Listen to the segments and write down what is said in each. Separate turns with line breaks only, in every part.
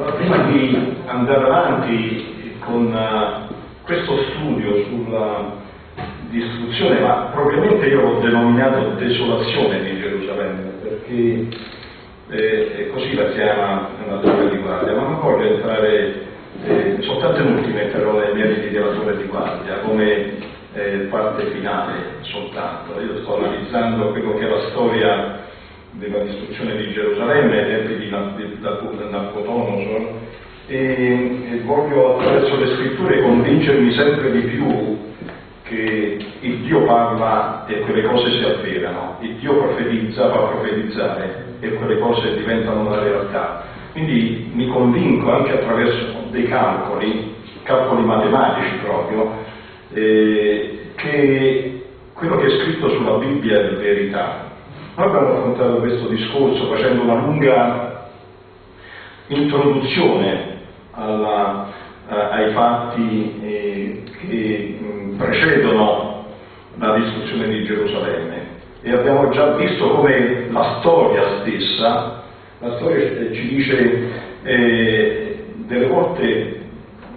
Allora, prima di andare avanti con uh, questo studio sulla distruzione, ma propriamente io l'ho denominato desolazione di Gerusalemme, perché eh, così la chiama la torre di guardia, ma non voglio entrare, eh, soltanto inutili metterò nei meriti della torre di guardia come eh, parte finale soltanto. Io sto analizzando quello che è la storia della distruzione di Gerusalemme ai tempi di, Napoleonosor e, e voglio attraverso le scritture convincermi sempre di più che il Dio parla e quelle cose si avverano, il Dio profetizza, fa profetizzare e quelle cose diventano una realtà. Quindi mi convinco anche attraverso dei calcoli, calcoli matematici proprio, eh, che quello che è scritto sulla Bibbia è verità. Noi abbiamo affrontato questo discorso facendo una lunga introduzione alla, eh, ai fatti eh, che mh, precedono la distruzione di Gerusalemme. E abbiamo già visto come la storia stessa, la storia ci dice eh, delle volte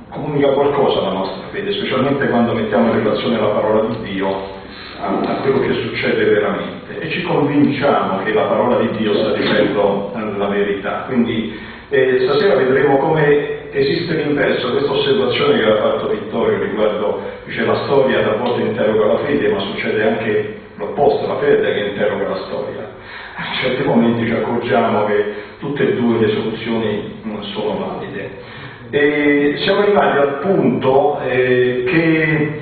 comunica qualcosa alla nostra fede, specialmente quando mettiamo in relazione la parola di Dio a, a quello che succede veramente e ci convinciamo che la parola di Dio sta dicendo la verità. Quindi eh, stasera vedremo come esiste l'inverso, questa osservazione che ha fatto Vittorio riguardo, dice la storia da volte interroga la fede, ma succede anche l'opposto, la fede che interroga la storia. A certi momenti ci accorgiamo che tutte e due le soluzioni sono valide. E siamo arrivati al punto eh, che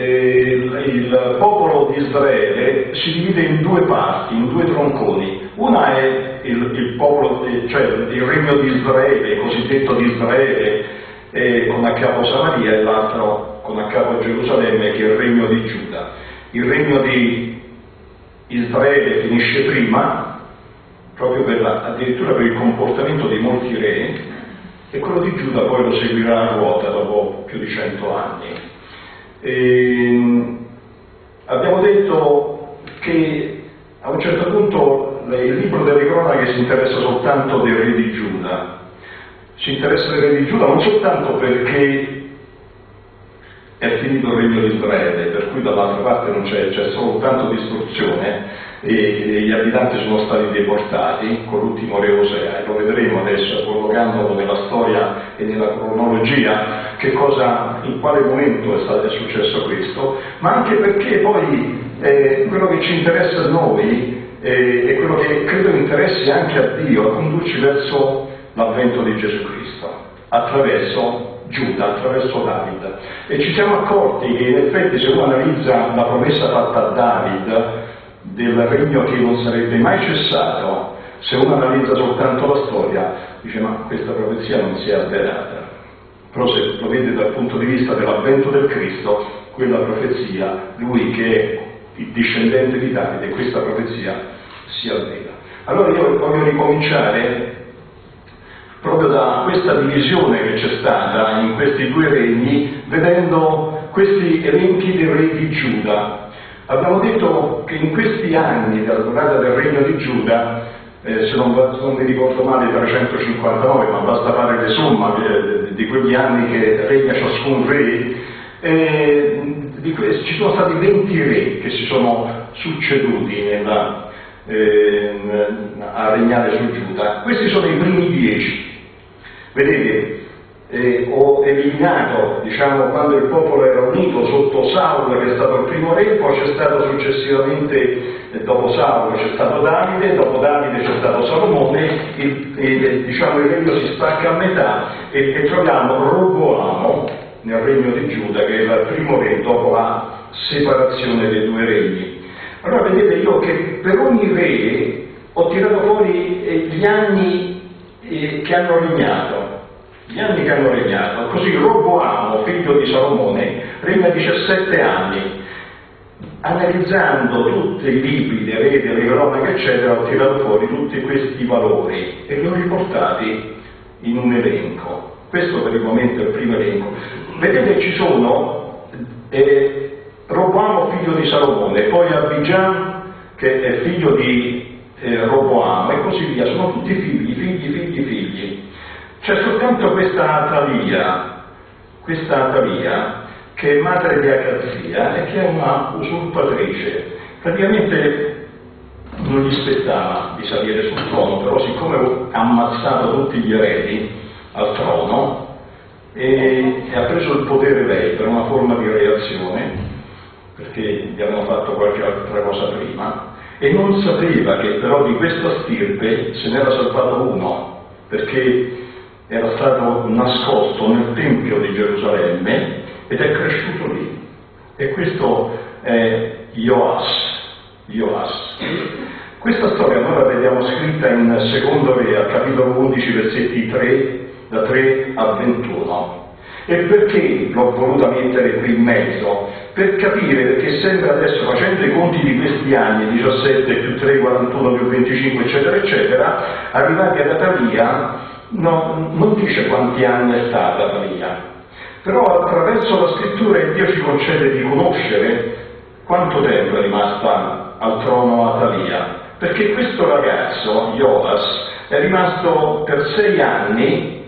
il popolo di Israele si divide in due parti, in due tronconi. Una è il, il popolo, cioè il regno di Israele, cosiddetto di Israele, eh, con a capo Samaria, e l'altro con a capo Gerusalemme, che è il regno di Giuda. Il regno di Israele finisce prima, proprio per la, addirittura per il comportamento di molti re, e quello di Giuda poi lo seguirà a ruota dopo più di cento anni. E abbiamo detto che a un certo punto il libro delle cronache si interessa soltanto del re di Giuda, si interessa del re di Giuda non soltanto perché è finito il regno di Israele, per cui dall'altra parte non c'è, c'è soltanto distruzione e, gli abitanti sono stati deportati con l'ultimo re Osea e lo vedremo adesso collocandolo nella storia e nella cronologia cosa, in quale momento è, stato, è successo questo, ma anche perché poi eh, quello che ci interessa a noi eh, e quello che credo interessi anche a Dio a condurci verso l'avvento di Gesù Cristo attraverso Giuda attraverso David. E ci siamo accorti che in effetti se uno analizza la promessa fatta a David del regno che non sarebbe mai cessato, se uno analizza soltanto la storia, dice ma questa profezia non si è avverata. Però se lo vede dal punto di vista dell'avvento del Cristo, quella profezia, lui che è il discendente di Davide, questa profezia si avvera. Allora io voglio ricominciare proprio da questa divisione che c'è stata in questi due regni, vedendo questi elenchi dei re di Giuda. Abbiamo detto che in questi anni della durata del regno di Giuda, eh, se, non, non, mi ricordo male 359, ma basta fare le somma eh, di quegli anni che regna ciascun re, eh, que- ci sono stati 20 re che si sono succeduti nella, eh, a regnare su Giuda. Questi sono i primi dieci. Vedete, eh, ho eliminato, diciamo, quando il popolo era unito sotto Saulo, che è stato il primo re, poi c'è stato successivamente, eh, dopo Saulo c'è stato Davide, dopo Davide c'è stato Salomone, il, il, diciamo, il regno si spacca a metà e, e troviamo Roboamo nel regno di Giuda, che è il primo re dopo la separazione dei due regni. Allora vedete io che per ogni re ho tirato fuori eh, gli anni eh, che hanno regnato, gli anni che hanno regnato. Così Roboamo, figlio di Salomone, regna 17 anni. Analizzando tutti i libri dei re, delle cronache, eccetera, ho tirato fuori tutti questi valori e li ho riportati in un elenco. Questo per il momento è il primo elenco. Vedete ci sono eh, Roboamo figlio di Salomone, poi Abidjan che è figlio di eh, Roboamo e così via, sono tutti figli, figli. C'è soltanto questa Atalia, questa Atalia, che è madre di Acazia e che è una usurpatrice. Praticamente non gli spettava di salire sul trono, però siccome ha ammazzato tutti gli eredi al trono e, e ha preso il potere lei per una forma di reazione, perché gli avevano fatto qualche altra cosa prima, e non sapeva che però di questa stirpe se n'era salvato uno, perché era stato nascosto nel Tempio di Gerusalemme ed è cresciuto lì. E questo è Joas. Joas. Questa storia noi la vediamo scritta in Secondo Re, al capitolo 11, versetti 3, da 3 a 21. E perché l'ho voluta mettere qui in mezzo? Per capire, perché sembra adesso, facendo i conti di questi anni, 17 più 3, 41 più 25, eccetera, eccetera, arrivati ad Atalia, no, non dice quanti anni è stata Atalia, però attraverso la scrittura Dio ci concede di conoscere quanto tempo è rimasta al trono Atalia, perché questo ragazzo, Joas, è rimasto per sei anni,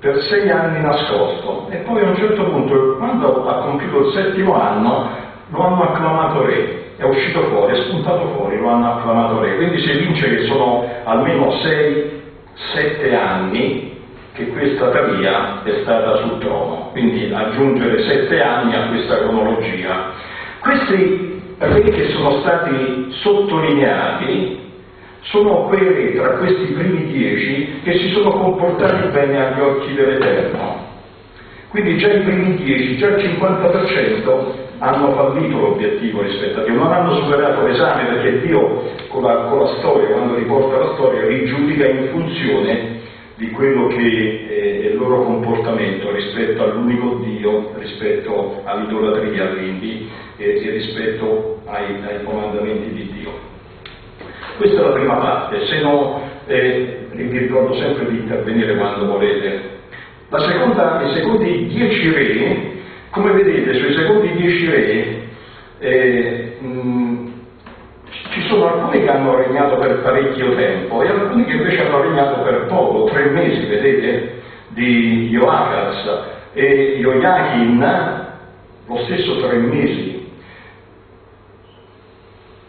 per sei anni nascosto. E poi a un certo punto, quando ha compiuto il settimo anno, lo hanno acclamato re, è uscito fuori, è spuntato fuori, lo hanno acclamato re, quindi si evince che sono almeno sei, sette anni che questa Tavia è stata sul trono, quindi aggiungere sette anni a questa cronologia. Questi re che sono stati sottolineati sono quei re tra questi primi dieci che si sono comportati bene agli occhi dell'Eterno. Quindi già i primi dieci, già il 50% hanno fallito l'obiettivo rispetto a Dio, non hanno superato l'esame perché Dio con la, con la storia, quando riporta la storia, li giudica in funzione di quello che è il loro comportamento rispetto all'unico Dio, rispetto all'idolatria quindi e, e rispetto ai, ai, comandamenti di Dio. Questa è la prima parte, se no eh, vi ricordo sempre di intervenire quando volete. La seconda, I secondi dieci re, come vedete sui secondi dieci re, eh, mh, ci sono alcuni che hanno regnato per parecchio tempo e alcuni che invece hanno regnato per poco, tre mesi, vedete, di Joachaz e Joachim, lo stesso tre mesi.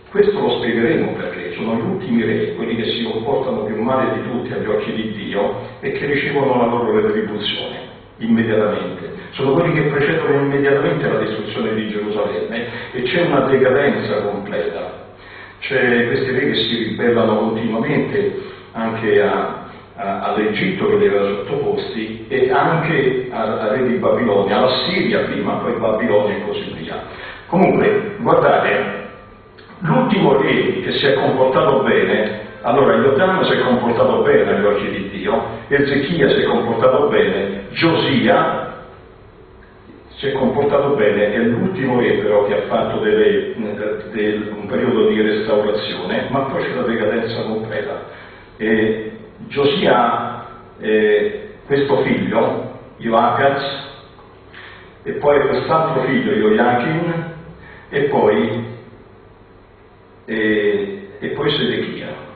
Questo lo spiegheremo perché sono gli ultimi re, quelli che si comportano più male di tutti agli occhi di Dio e che ricevono la loro retribuzione immediatamente. Sono quelli che precedono immediatamente la distruzione di Gerusalemme e c'è una decadenza completa c'è questi re che si ribellano continuamente anche all'Egitto che li aveva sottoposti e anche al re di Babilonia, alla Siria prima, poi Babilonia e così via. Comunque, guardate, l'ultimo re che si è comportato bene, allora Iotam si è comportato bene agli occhi di Dio, Ezechia si è comportato bene, Giosia si è comportato bene, è l'ultimo re però che ha fatto delle, del, un periodo di restaurazione, ma poi c'è la decadenza completa. E Giosia, eh, questo figlio, Joachaz, e poi quest'altro figlio, Joachim, e poi, e, e poi Sedechia.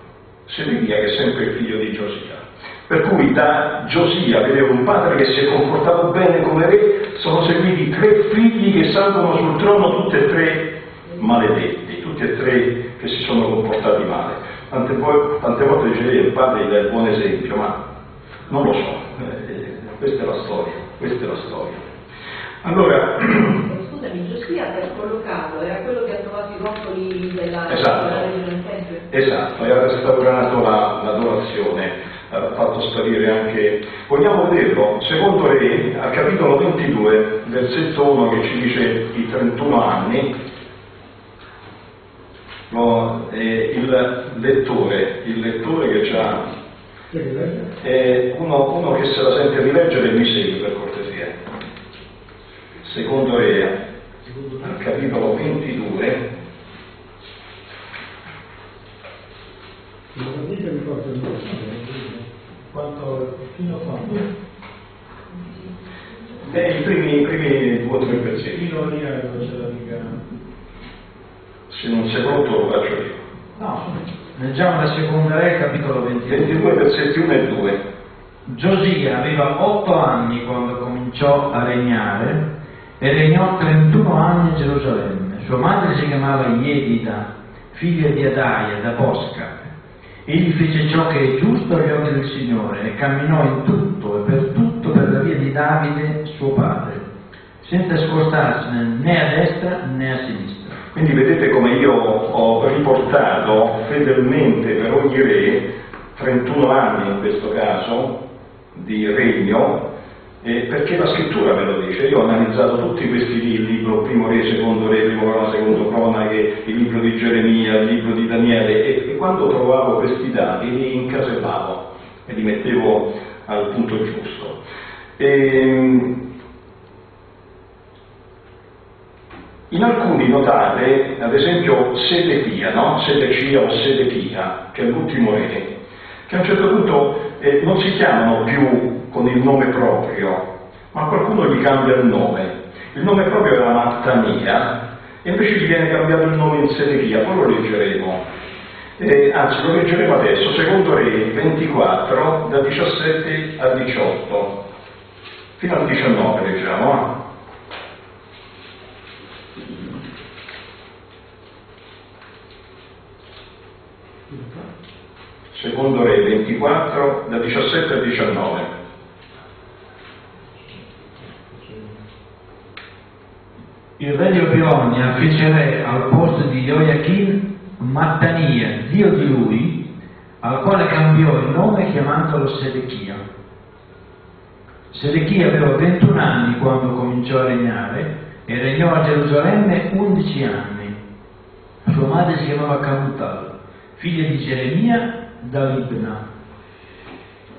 Sedechia che è sempre il figlio di Giosia. Per cui da Giosia vedeva un padre che si è comportato bene come re, sono seguiti tre figli che salgono sul trono, tutti e tre maledetti, tutti e tre che si sono comportati male. Tante, tante volte dice lei il padre gli dà il buon esempio, ma non lo so, eh, questa è la storia, questa è la storia. Allora,
scusami, Giosia per collocato, era quello che ha trovato i rotoli della,
esatto,
della
Esatto, e ha restaurato l'adorazione ha fatto sparire anche... Vogliamo vederlo, secondo Re, al capitolo 22, versetto 1 che ci dice i 31 anni, no, eh, il lettore, il lettore che già è uno, uno, che se la sente rileggere mi segui per cortesia. Secondo Re, al capitolo 22,
Mi porta il quanto, fino a quando?
Beh, i primi, i primi due o tre versetti.
Fino a lì non c'è la mica.
Se non sei pronto lo faccio io.
No, leggiamo la seconda re, capitolo 22.
22 versetti 1 e 2.
Giosia aveva otto anni quando cominciò a regnare e regnò 31 anni a Gerusalemme. Sua madre si chiamava Iedida, figlia di Adaia da Bosca. Egli fece ciò che è giusto agli occhi del Signore e camminò in tutto e per tutto per la via di Davide, suo padre, senza spostarsi né a destra né a sinistra.
Quindi vedete come io ho riportato fedelmente per ogni re 31 anni in questo caso di regno eh, perché la scrittura me lo dice, io ho analizzato tutti questi libri, il libro primo re, secondo re, primo cronaca, secondo cronache, il libro di Geremia, il libro di Daniele e, e quando trovavo questi dati li incasellavo e li mettevo al punto giusto. E, ehm, in alcuni notate, ad esempio Sedechia, no? Sedechia o Sedechia, che è l'ultimo re, che a un certo punto eh, non si chiamano più con il nome proprio, ma qualcuno gli cambia il nome. Il nome proprio era Mattania e invece gli viene cambiato il nome in Sedechia, poi lo leggeremo. Eh, anzi, lo leggeremo adesso, secondo Re 24, da 17 a 18, fino al 19 leggiamo. Eh? Secondo Re 24, da 17 a 19.
Il re di Babilonia fece re al posto di Joachim Mattania, dio di lui, al quale cambiò il nome chiamandolo Sedechia. Sedechia aveva 21 anni quando cominciò a regnare e regnò a Gerusalemme 11 anni. Sua madre si chiamava Camutal, figlia di Geremia da Libna.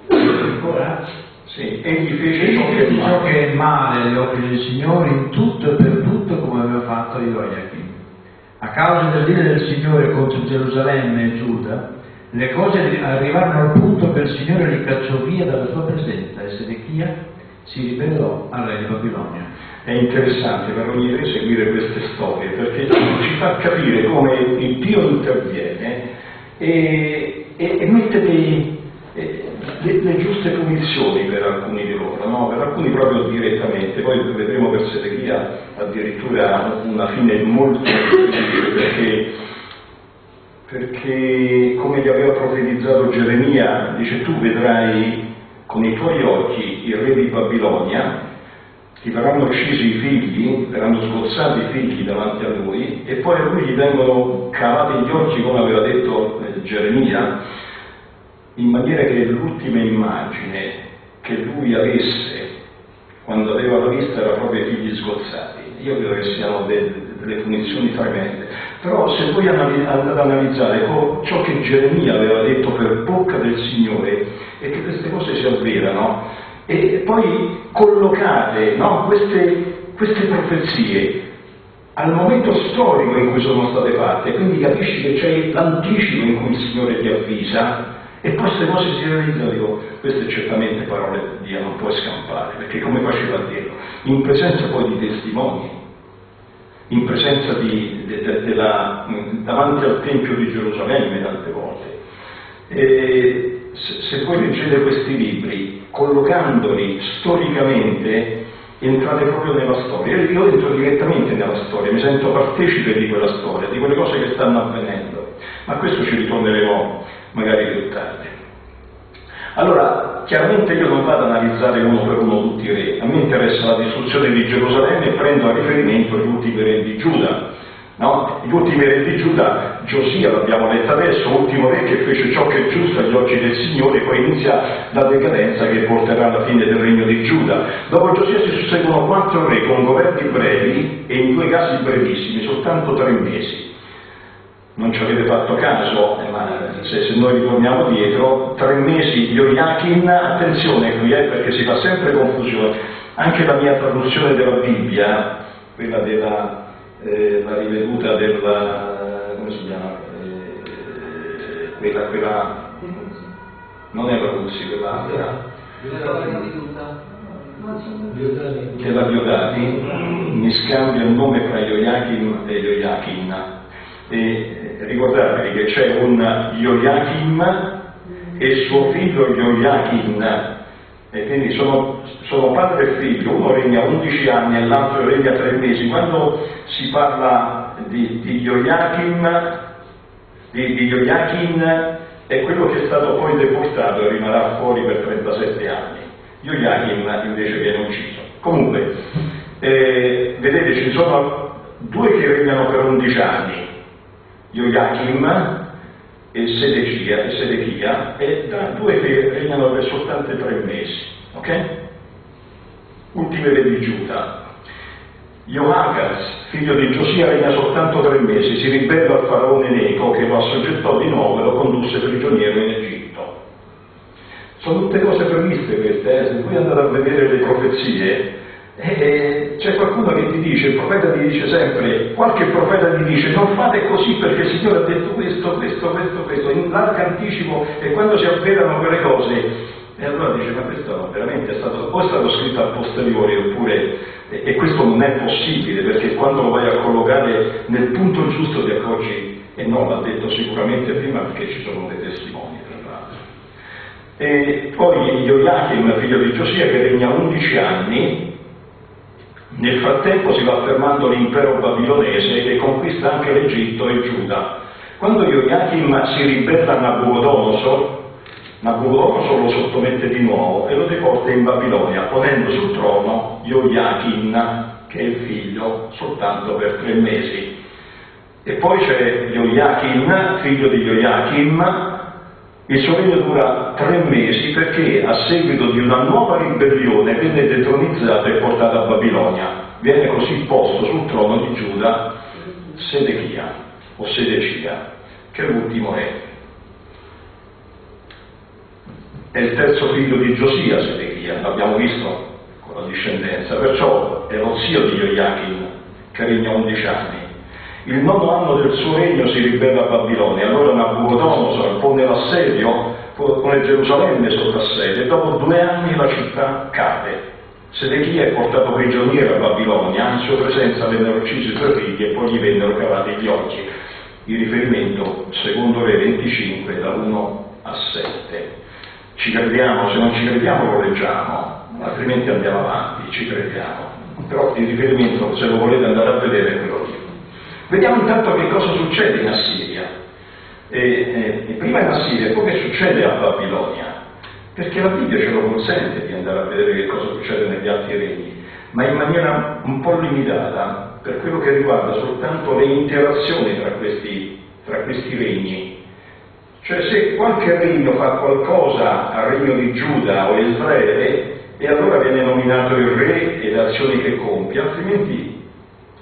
Ancora?
Sì, egli fece ciò che,
ciò che è male agli occhi del Signore in tutto e per tutto come aveva fatto Joachim. A causa del dire del Signore contro Gerusalemme e Giuda, le cose arrivarono al punto che il Signore li cacciò via dalla sua presenza e Sedechia si ribellò al re di Babilonia.
È interessante per ogni re seguire queste storie perché ci fa capire come il Dio interviene e, e, e mette dei, le, le, giuste punizioni per alcuni di loro, no? per alcuni proprio direttamente, poi vedremo per Sedechia addirittura una fine molto difficile perché, perché come gli aveva profetizzato Geremia, dice tu vedrai con i tuoi occhi il re di Babilonia, ti verranno uccisi i figli, verranno sgozzati i figli davanti a lui e poi a lui gli vengono cavati gli occhi come aveva detto eh, Geremia in maniera che l'ultima immagine che lui avesse quando aveva la vista era proprio i figli sgozzati. Io credo che siano delle, delle punizioni tremende. Però se voi andate ad analizzare ciò che Geremia aveva detto per bocca del Signore e che queste cose si avverano, e poi collocate no, queste, queste profezie al momento storico in cui sono state fatte, quindi capisci che c'è l'anticipo in cui il Signore ti avvisa, e poi queste cose si realizzano, dico, queste certamente parole di Dio non puoi scampare, perché come faceva a dirlo? In presenza poi di testimoni, in presenza di, de, de, de la, davanti al Tempio di Gerusalemme tante volte. E se, se voi leggete questi libri, collocandoli storicamente, entrate proprio nella storia. Io entro direttamente nella storia, mi sento partecipe di quella storia, di quelle cose che stanno avvenendo. Ma a questo ci ritorneremo magari più tardi. Allora, chiaramente io non vado ad analizzare uno per uno tutti i re, a me interessa la distruzione di Gerusalemme e prendo a riferimento gli ultimi re di Giuda. No? Gli ultimi re di Giuda, Giosia l'abbiamo letto adesso, ultimo re che fece ciò che è giusto agli occhi del Signore, poi inizia la decadenza che porterà alla fine del regno di Giuda. Dopo Giosia si susseguono quattro re con governi brevi e in due casi brevissimi, soltanto tre mesi non ci avete fatto caso, eh, ma se, se, noi ritorniamo dietro, tre mesi di Oriakin, attenzione qui, eh, perché si fa sempre confusione. Anche la mia traduzione della Bibbia, quella della eh, la riveduta della, come si chiama? Eh, quella, quella, non è la Ruzzi, quella che la Diodati mi scambia il nome fra Joachim e Joachim e ricordatevi che c'è un Joachim e suo figlio Joachim, e quindi sono, sono padre e figlio, uno regna 11 anni e l'altro regna 3 mesi. Quando si parla di, di Joachim, di, di Joachim è quello che è stato poi deportato e rimarrà fuori per 37 anni. Joachim invece viene ucciso. Comunque, eh, vedete, ci sono due che regnano per 11 anni, Joachim e Sedechia, e Sedechia e due che regnano per soltanto tre mesi, ok? Ultime re di Giuda. Joachaz, figlio di Giosia, regna soltanto tre mesi, si ribella al faraone Neco che lo assoggettò di nuovo e lo condusse prigioniero in Egitto. Sono tutte cose previste queste, eh? se voi andate a vedere le profezie, eh, c'è qualcuno che ti dice, il profeta ti dice sempre, qualche profeta ti dice non fate così perché il Signore ha detto questo, questo, questo, questo, in largo anticipo e quando si avverano quelle cose, e allora dice ma questo veramente è stato, o è stato scritto a posteriori oppure, e, e questo non è possibile perché quando lo vai a collocare nel punto giusto ti accorgi, e no, l'ha detto sicuramente prima perché ci sono dei testimoni. E poi Joachim, figlio di Giosia, che regna 11 anni, nel frattempo si va affermando l'impero babilonese che conquista anche l'Egitto e Giuda. Quando Joachim si ribella a Nabucodonosor, Nabucodonosor lo sottomette di nuovo e lo deporta in Babilonia, ponendo sul trono Joachim, che è il figlio, soltanto per tre mesi. E poi c'è Joachim, figlio di Joachim, il suo regno dura tre mesi perché a seguito di una nuova ribellione venne detronizzato e portato a Babilonia. Viene così posto sul trono di Giuda Sedechia o Sedecia, che è l'ultimo re. È il terzo figlio di Giosia Sedechia, l'abbiamo visto con la discendenza, perciò è lo zio di Joachim che regna 11 anni. Il nono anno del suo regno si ribella a Babilonia, allora Nabucodonosor pone l'assedio, pone Gerusalemme sotto assedio e dopo due anni la città cade. Sedechia è portato prigioniero a Babilonia, in sua presenza vennero uccisi i suoi figli e poi gli vennero cavati gli occhi. Il riferimento, secondo Re 25, da 1 a 7. Ci crediamo, se non ci crediamo lo leggiamo, altrimenti andiamo avanti, ci crediamo. Però il riferimento, se lo volete andare a vedere, è quello lì. Vediamo intanto che cosa succede in Assiria. E, e, e prima in Assiria e poi che succede a Babilonia. Perché la Bibbia ce lo consente di andare a vedere che cosa succede negli altri regni, ma in maniera un po' limitata per quello che riguarda soltanto le interazioni tra questi, tra questi regni. Cioè se qualche regno fa qualcosa al regno di Giuda o Israele, e allora viene nominato il re e le azioni che compie, altrimenti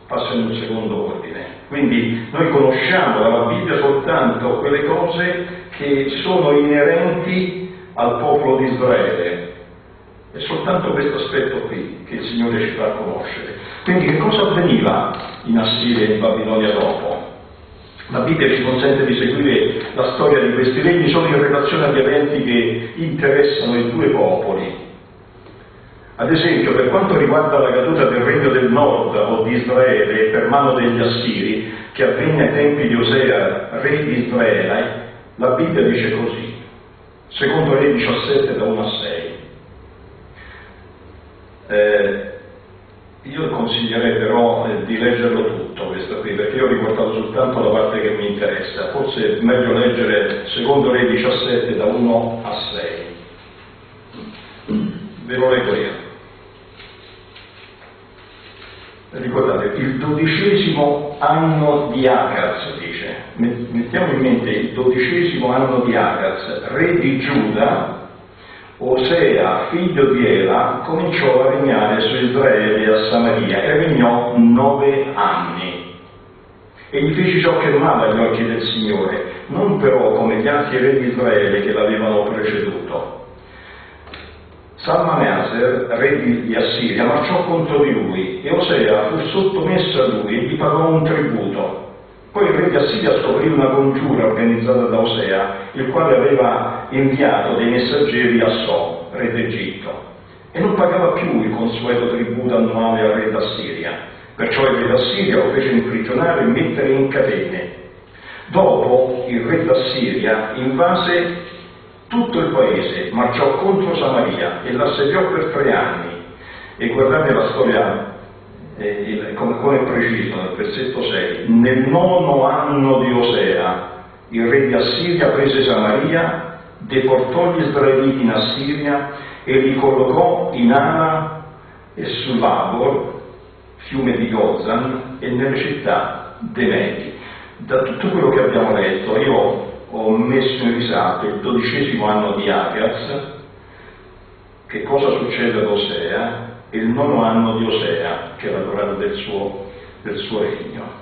passa in un secondo ordine. Quindi noi conosciamo dalla Bibbia soltanto quelle cose che sono inerenti al popolo di Israele. È soltanto questo aspetto qui che il Signore ci fa conoscere. Quindi che cosa avveniva in Assiria e in Babilonia dopo? La Bibbia ci consente di seguire la storia di questi regni solo in relazione agli eventi che interessano i due popoli, ad esempio, per quanto riguarda la caduta del regno del nord o di Israele per mano degli Assiri, che avvenne ai tempi di Osea, re di Israele, la Bibbia dice così, secondo Re 17 da 1 a 6. Eh, io consiglierei però eh, di leggerlo tutto questo qui, perché io ho riportato soltanto la parte che mi interessa, forse è meglio leggere secondo Re 17 da 1 a 6. Ve lo leggo io. Ricordate, il dodicesimo anno di Agaz, dice, mettiamo in mente il dodicesimo anno di Agaz, re di Giuda, Osea, figlio di Ela, cominciò a regnare su Israele e a Samaria e regnò nove anni. E gli fece ciò che amava agli occhi del Signore, non però come gli altri re di Israele che l'avevano preceduto Salmaneser, re di Assiria, marciò contro di lui e Osea fu sottomesso a lui e gli pagò un tributo. Poi il re di Assiria scoprì una congiura organizzata da Osea, il quale aveva inviato dei messaggeri a So, re d'Egitto, e non pagava più il consueto tributo annuale al re d'Assiria. Perciò il re d'Assiria lo fece imprigionare e mettere in catene. Dopo il re d'Assiria invase tutto il paese marciò contro Samaria e l'assediò per tre anni. E guardate la storia, eh, come, come, è preciso nel versetto 6, nel nono anno di Osea, il re di Assiria prese Samaria, deportò gli israeliti in Assiria e li collocò in Ana e su Labor, fiume di Gozan, e nelle città dei Medi. Da tutto quello che abbiamo letto, io ho messo in risalto il dodicesimo anno di Agaz, che cosa succede ad Osea, e il nono anno di Osea, che era l'anno del suo, del suo regno.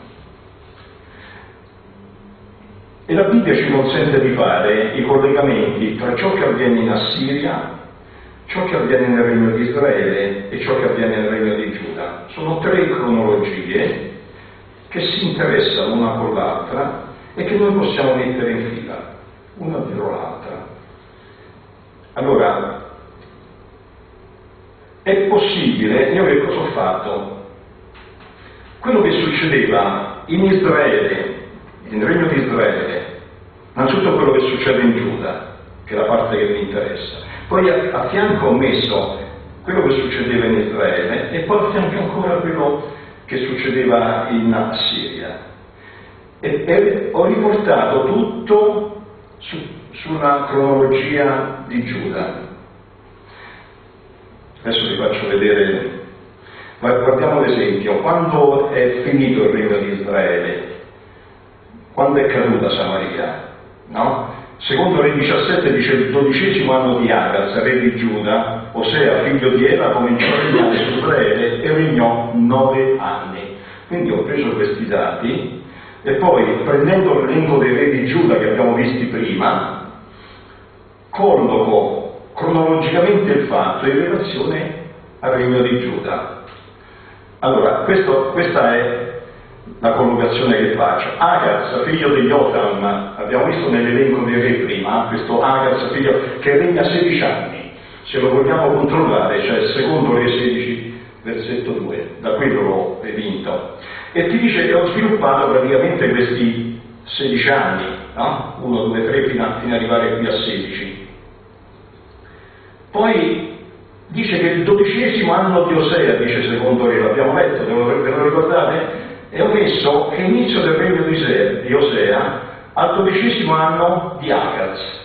E la Bibbia ci consente di fare i collegamenti tra ciò che avviene in Assiria, ciò che avviene nel regno di Israele e ciò che avviene nel regno di Giuda. Sono tre cronologie che si interessano una con l'altra e che noi possiamo mettere in fila, una dietro l'altra. Allora, è possibile, io che cosa ho fatto? Quello che succedeva in Israele, nel regno di Israele, innanzitutto quello che succede in Giuda, che è la parte che mi interessa, poi a, a fianco ho messo quello che succedeva in Israele e poi a fianco ancora quello che succedeva in Siria e, e ho riportato tutto su, sulla cronologia di Giuda. Adesso vi faccio vedere, guardiamo l'esempio, quando è finito il regno di Israele, quando è caduta Samaria, no? Secondo Re 17 dice il dodicesimo anno di Agaz, re di Giuda, Osea, figlio di Ela, cominciò a regnare su Israele e regnò nove anni. Quindi ho preso questi dati e poi, prendendo l'elenco dei re di Giuda che abbiamo visti prima, colloco cronologicamente il fatto in relazione al regno di Giuda. Allora, questo, questa è la collocazione che faccio. Agaz, figlio di Jotam, abbiamo visto nell'elenco dei re prima, questo Agaz, figlio che regna 16 anni. Se lo vogliamo controllare, il secondo re 16, versetto 2, da quello l'ho vinto e ti dice che ho sviluppato praticamente questi 16 anni, no? 1, 2, 3 fino, a, ad arrivare qui a 16. Poi dice che il dodicesimo anno di Osea, dice secondo Re, l'abbiamo letto, ve lo ricordate? E ho messo che inizio del regno di Osea al dodicesimo anno di Agaz.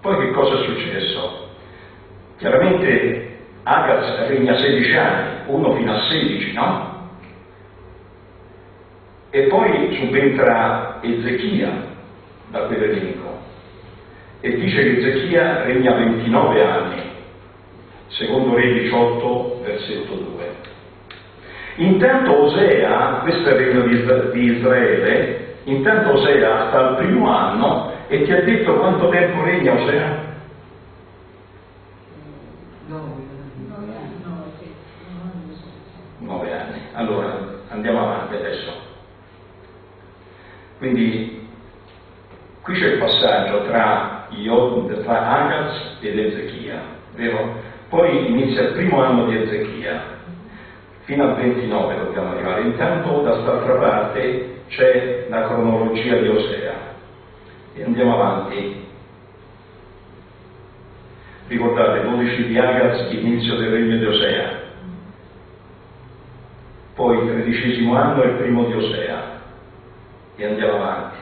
Poi che cosa è successo? Chiaramente Agaz regna 16 anni, uno fino a 16, no? E poi subentra Ezechia da quell'elenco e dice che Ezechia regna 29 anni, secondo Re 18, versetto 2. Intanto Osea, questo è il regno di Israele, intanto Osea sta al primo anno e ti ha detto quanto tempo regna Osea? nove anni. Allora, andiamo avanti adesso. Quindi, qui c'è il passaggio tra, tra Agaz ed Ezechia, vero? Poi inizia il primo anno di Ezechia, fino al 29 dobbiamo arrivare. Intanto, da quest'altra parte, c'è la cronologia di Osea. E andiamo avanti. Ricordate, 12 di Agaz, inizio del regno di Osea poi il tredicesimo anno è il primo di Osea e andiamo avanti.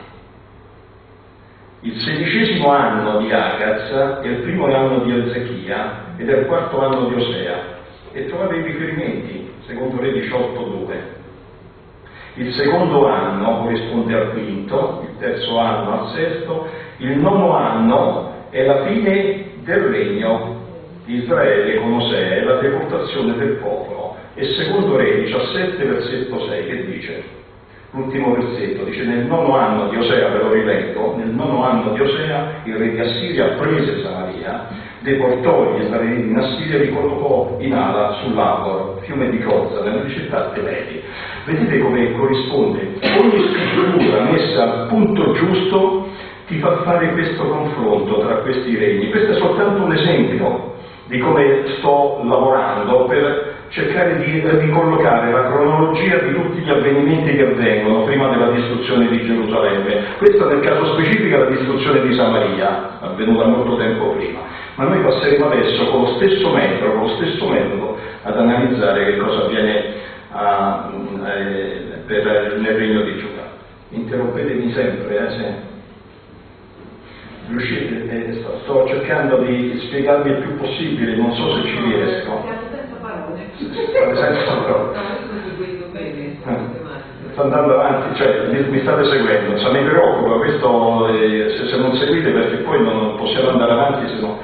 Il sedicesimo anno di Agaz è il primo anno di Ezechia ed è il quarto anno di Osea e trovate i riferimenti, secondo Re 18.2. Il secondo anno corrisponde al quinto, il terzo anno al sesto, il nono anno è la fine del regno di Israele con Osea e la deportazione del popolo e secondo Re 17 versetto 6 che dice, l'ultimo versetto, dice nel nono anno di Osea, ve lo rileggo, nel nono anno di Osea il re di Assiria prese Samaria, deportò gli israeliti in Assiria e li collocò in ala sull'Avor, fiume di Cozza, nelle città Teleti. Vedete come corrisponde? Ogni scrittura messa al punto giusto ti fa fare questo confronto tra questi regni. Questo è soltanto un esempio di come sto lavorando per cercare di ricollocare la cronologia di tutti gli avvenimenti che avvengono prima della distruzione di Gerusalemme. Questo nel caso specifico è la distruzione di Samaria, avvenuta molto tempo prima. Ma noi passeremo adesso con lo stesso metodo, con lo stesso metodo ad analizzare che cosa avviene a, eh, per, nel regno di Giuda. Interrompetemi sempre, eh, se riuscite, eh, sto, sto, cercando di spiegarvi il più possibile, non so se ci riesco.
Parole. Eh,
sto andando avanti, cioè mi, mi state seguendo, insomma mi preoccupa questo eh, se, se, non seguite perché poi non possiamo andare avanti se no.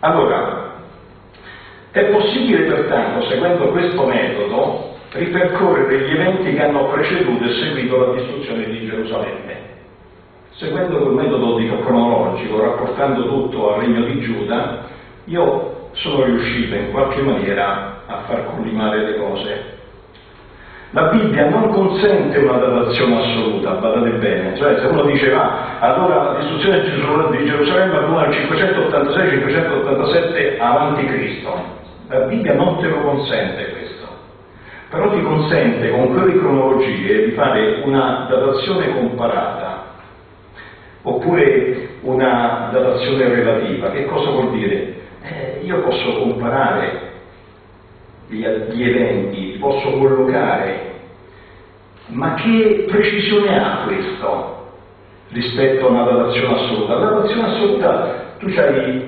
Allora, è possibile pertanto, seguendo questo metodo, ripercorrere gli eventi che hanno preceduto e seguito la distruzione di Gerusalemme. Seguendo quel metodo dico, cronologico, rapportando tutto al regno di Giuda, io sono riuscito in qualche maniera a far collimare le cose. La Bibbia non consente una datazione assoluta, badate bene, cioè se uno dice ah, allora la distruzione di Gerusalemme avviene nel 586-587 avanti Cristo. La Bibbia non te lo consente questo, però ti consente con quelle cronologie di fare una datazione comparata oppure una datazione relativa. Che cosa vuol dire? Eh, io posso comparare gli, gli eventi, posso collocare, ma che precisione ha questo rispetto a una datazione assoluta? La datazione assoluta, tu hai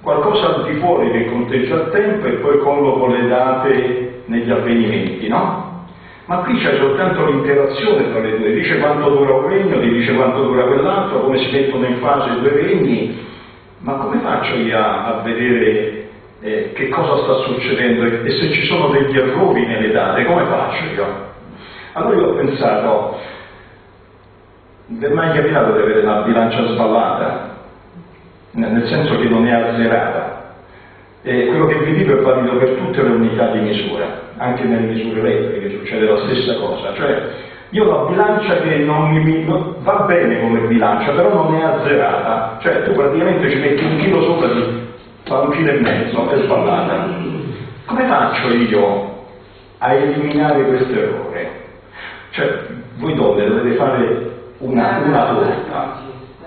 qualcosa al di fuori che conteggia il tempo e poi colloco le date negli avvenimenti, no? Ma qui c'è soltanto l'interazione tra le due, dice quanto dura un regno, ti dice quanto dura quell'altro, come si mettono in fase i due regni, ma come faccio io a, a vedere eh, che cosa sta succedendo e, se ci sono degli errori nelle date, come faccio io? Allora io ho pensato, vi è mai capitato di avere una bilancia sballata? nel senso che non è azzerata. E quello che vi dico è valido per tutte le unità di misura, anche nelle misure elettriche succede la stessa cosa, cioè io ho la bilancia che non mi, non, va bene come bilancia, però non è azzerata, cioè tu praticamente ci metti un chilo sopra di fa un chilo e mezzo, è sballata. Come faccio io a eliminare questo errore? Cioè, voi donne dovete fare una, una torta,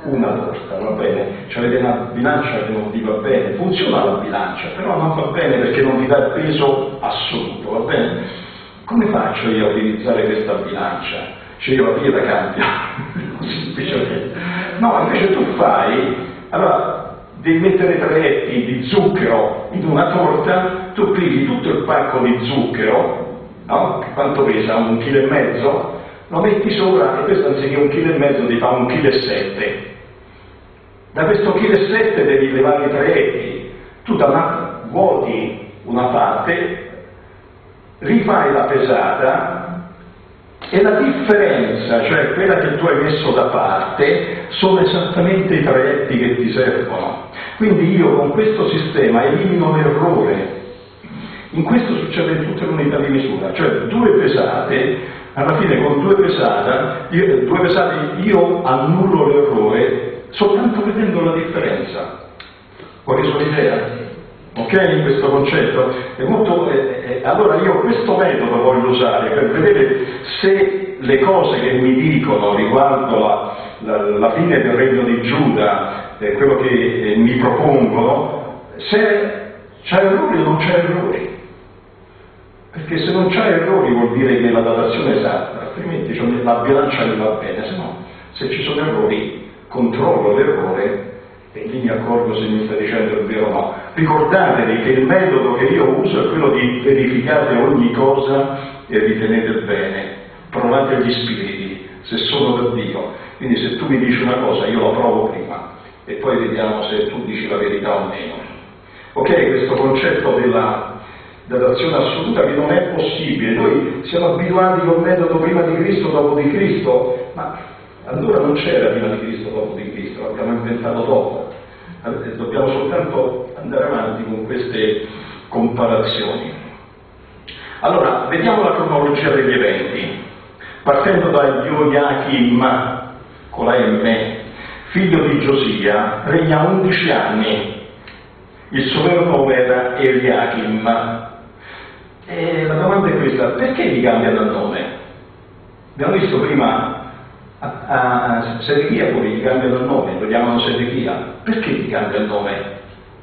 una torta, va bene? Cioè avete una bilancia che non vi va bene, funziona la bilancia, però non va bene perché non vi dà il peso assoluto, va bene? Come faccio io a utilizzare questa bilancia? Cioè io la via cambia, semplicemente. No, invece tu fai, allora devi mettere tre etti di zucchero in una torta, tu pigli tutto il pacco di zucchero, no? Quanto pesa? Un chilo e mezzo? Lo metti sopra e questo anziché un chilo e mezzo ti fa un chilo e sette da questo chilo e sette devi levare i tre etti. Tu da una, vuoti una parte, rifai la pesata e la differenza, cioè quella che tu hai messo da parte, sono esattamente i tre etti che ti servono. Quindi io con questo sistema elimino l'errore. In questo succede in tutte le unità di misura, cioè due pesate, alla fine con due pesate, io, due pesate io annullo l'errore soltanto vedendo la differenza. Ho reso l'idea? Ok? Questo concetto? È molto, eh, eh, allora io questo metodo voglio usare per vedere se le cose che mi dicono riguardo la, la, la fine del regno di Giuda, eh, quello che eh, mi propongono, se c'è errori o non c'è errori. Perché se non c'è errori vuol dire che la datazione è esatta, altrimenti cioè, la bilancia mi va bene, se no, se ci sono errori controllo l'errore e lì mi accorgo se mi sta dicendo il vero o no. Ricordatevi che il metodo che io uso è quello di verificare ogni cosa e ritenete bene, provate gli spiriti, se sono da Dio. Quindi se tu mi dici una cosa io la provo prima e poi vediamo se tu dici la verità o meno. Ok, questo concetto della datazione assoluta che non è possibile. Noi siamo abituati col metodo prima di Cristo, dopo di Cristo, ma allora non c'era prima di Cristo, dopo di Cristo, l'abbiamo inventato dopo. Dobbiamo soltanto andare avanti con queste comparazioni. Allora, vediamo la cronologia degli eventi. Partendo da Joachim, con la M, figlio di Giosia, regna 11 anni. Il suo vero nome era Eliachim. E la domanda è questa, perché gli cambiano il nome? Abbiamo visto prima a, a Sedechia pure gli cambiano il nome, lo chiamano Sedechia. Perché gli cambia il nome?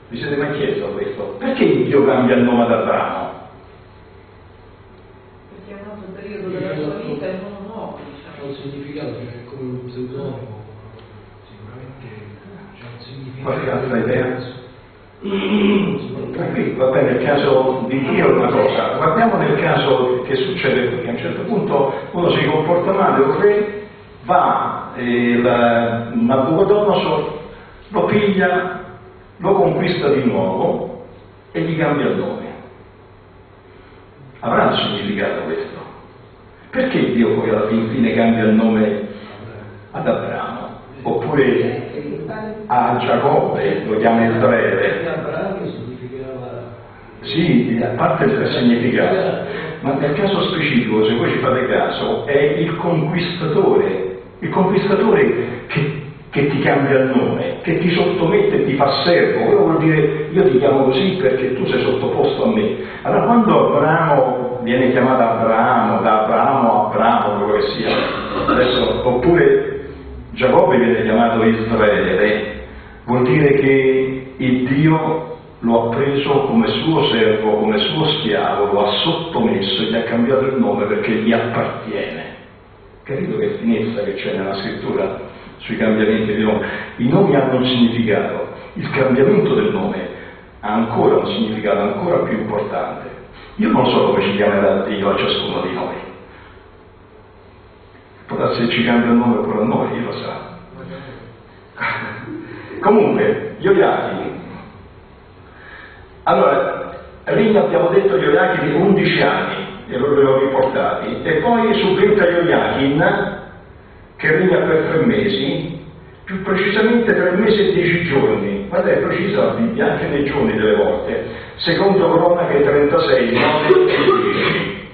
Vi siete mai chiesto questo? Perché Dio cambia il nome ad Abramo?
Perché è un altro periodo della sua vita e non nuovo,
C'è
diciamo.
un significato, cioè come un pseudonimo, sicuramente c'è un significato.
Qualche altra idea? Qui va bene il caso di Dio è una cosa, guardiamo nel caso che succede qui, a un certo punto uno si comporta male, un re va, il Nabucodonosor lo piglia, lo conquista di nuovo e gli cambia il nome. Avrà un significato questo. Perché Dio poi alla fin fine cambia il nome ad Abramo? Oppure a Giacobbe, lo chiama
E significava...
Sì, a parte il significato, ma nel caso specifico, se voi ci fate caso, è il conquistatore, il conquistatore che, che ti cambia il nome, che ti sottomette e ti fa servo. Quello vuol dire io ti chiamo così perché tu sei sottoposto a me. Allora quando Abramo viene chiamato Abramo, da Abramo a Abramo, quello che sia, adesso, oppure Giacobbe viene chiamato Israele, vuol dire che il Dio lo ha preso come suo servo, come suo schiavo, lo ha sottomesso e gli ha cambiato il nome perché gli appartiene. Capito che finezza che c'è nella scrittura sui cambiamenti di nome? I nomi hanno un significato, il cambiamento del nome ha ancora un significato ancora più importante. Io non so come ci chiamerà Dio a ciascuno di noi. Darsi che ci cambia il nome pure a noi, Dio lo sa. Comunque, Ioiachini. Allora, lì abbiamo detto Ioiachini 11 anni, e loro li ho riportati, e poi subentra Ioiachin, che regna per tre mesi, più precisamente tre mesi e dieci giorni. Guarda, è precisa la Bibbia, anche nei giorni delle volte. Secondo cronache 36, 9 e 10.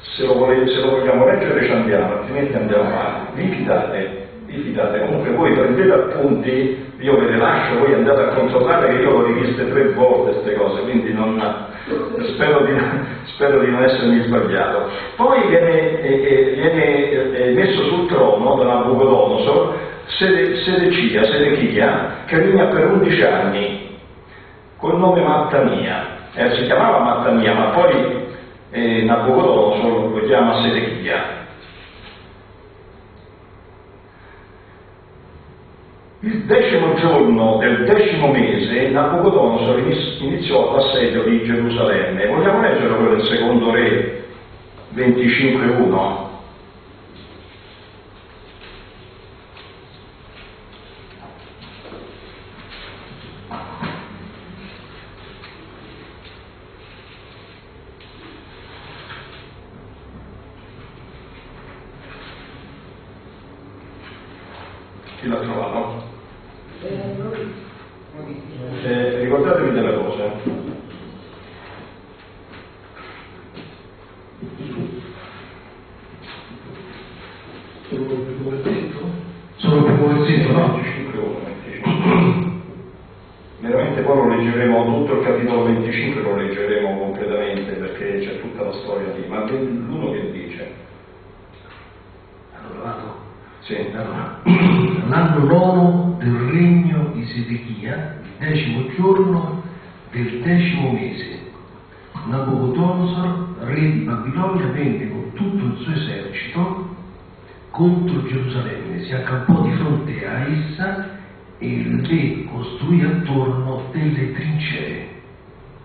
Se lo, volete, se lo vogliamo leggere ci andiamo, altrimenti andiamo avanti. Vi fidate, vi fidate. Comunque voi prendete appunti, io ve le lascio, voi andate a controllare che io l'ho riviste tre volte queste cose, quindi non, spero, di, spero, di, non essermi sbagliato. Poi viene, eh, viene eh, messo sul trono da Nabucodonosor Sede, Sedecia, Sedechia, che regna per 11 anni, col nome Mattania. Eh, si chiamava Mattania, ma poi eh, Nabucodonosor lo chiama Sedechia. Il decimo giorno del decimo mese Nabucodonosor iniziò l'assedio di Gerusalemme. Vogliamo leggere quello del secondo re 25.1? Chi l'ha trovato? Eh, ricordatevi delle cose.
Solo il primo versetto?
Solo il primo versetto, no?
25, Veramente poi lo leggeremo, tutto il capitolo 25 lo leggeremo completamente perché c'è tutta la storia lì, ma l'uno che dice?
Allora vado.
Sì.
Allora, l'anno nono del regno di Sedechia, il decimo giorno del decimo mese, Nabucodonosor, re di Babilonia, venne con tutto il suo esercito contro Gerusalemme, si accampò di fronte a essa e le costruì attorno delle trincee.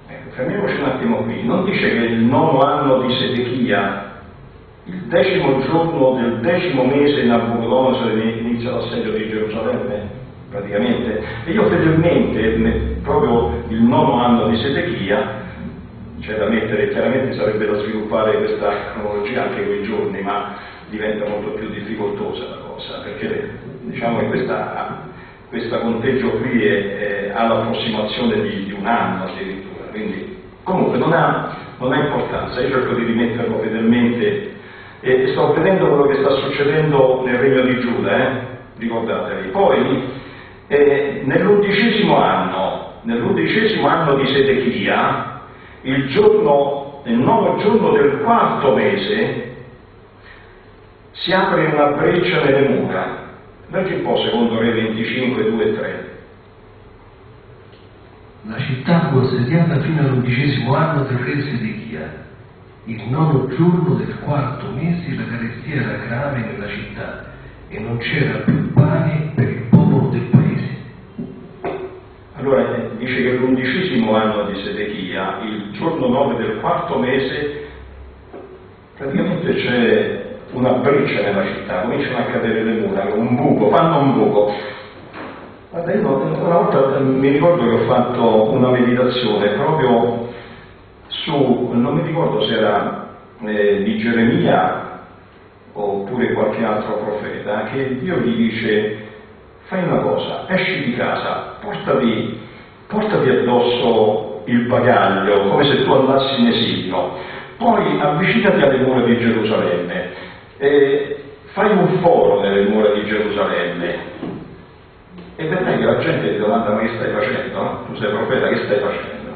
Ecco, fermiamoci un attimo qui. Non dice che il nono anno di Sedechia, il decimo giorno del decimo mese Nabucodonosor inizia l'assedio di Gerusalemme, praticamente. E io fedelmente, proprio il nono anno di Sedechia, c'è da mettere, chiaramente sarebbe da sviluppare questa cronologia anche quei giorni, ma diventa molto più difficoltosa la cosa, perché diciamo che questa, questo conteggio qui è, è all'approssimazione di, di un anno addirittura, quindi comunque non ha, non ha importanza, io cerco di rimetterlo fedelmente e sto vedendo quello che sta succedendo nel regno di Giuda, eh? ricordatevi. Poi eh, nell'undicesimo anno, nell'undicesimo anno di Sedechia, il giorno nel nono giorno del quarto mese, si apre una breccia nelle mura. Leggi un po' secondo Re 25, 2 e 3.
La città fu assediata fino all'undicesimo anno del re Sedechia. Il nono giorno del quarto mese la carestia era grave nella città e non c'era più pane per il popolo del paese.
Allora eh, dice che l'undicesimo anno di Sedechia, il giorno 9 del quarto mese, praticamente c'è una breccia nella città, cominciano a cadere le mura, un buco, fanno un buco. Guarda, io una volta eh, mi ricordo che ho fatto una meditazione proprio su, non mi ricordo se era eh, di Geremia oppure qualche altro profeta, che Dio gli dice fai una cosa, esci di casa, portati, portati addosso il bagaglio come se tu andassi in esilio, poi avvicinati alle mura di Gerusalemme, e fai un foro nelle mura di Gerusalemme e vedrai che la gente ti domanda ma che stai facendo? Tu sei profeta, che stai facendo?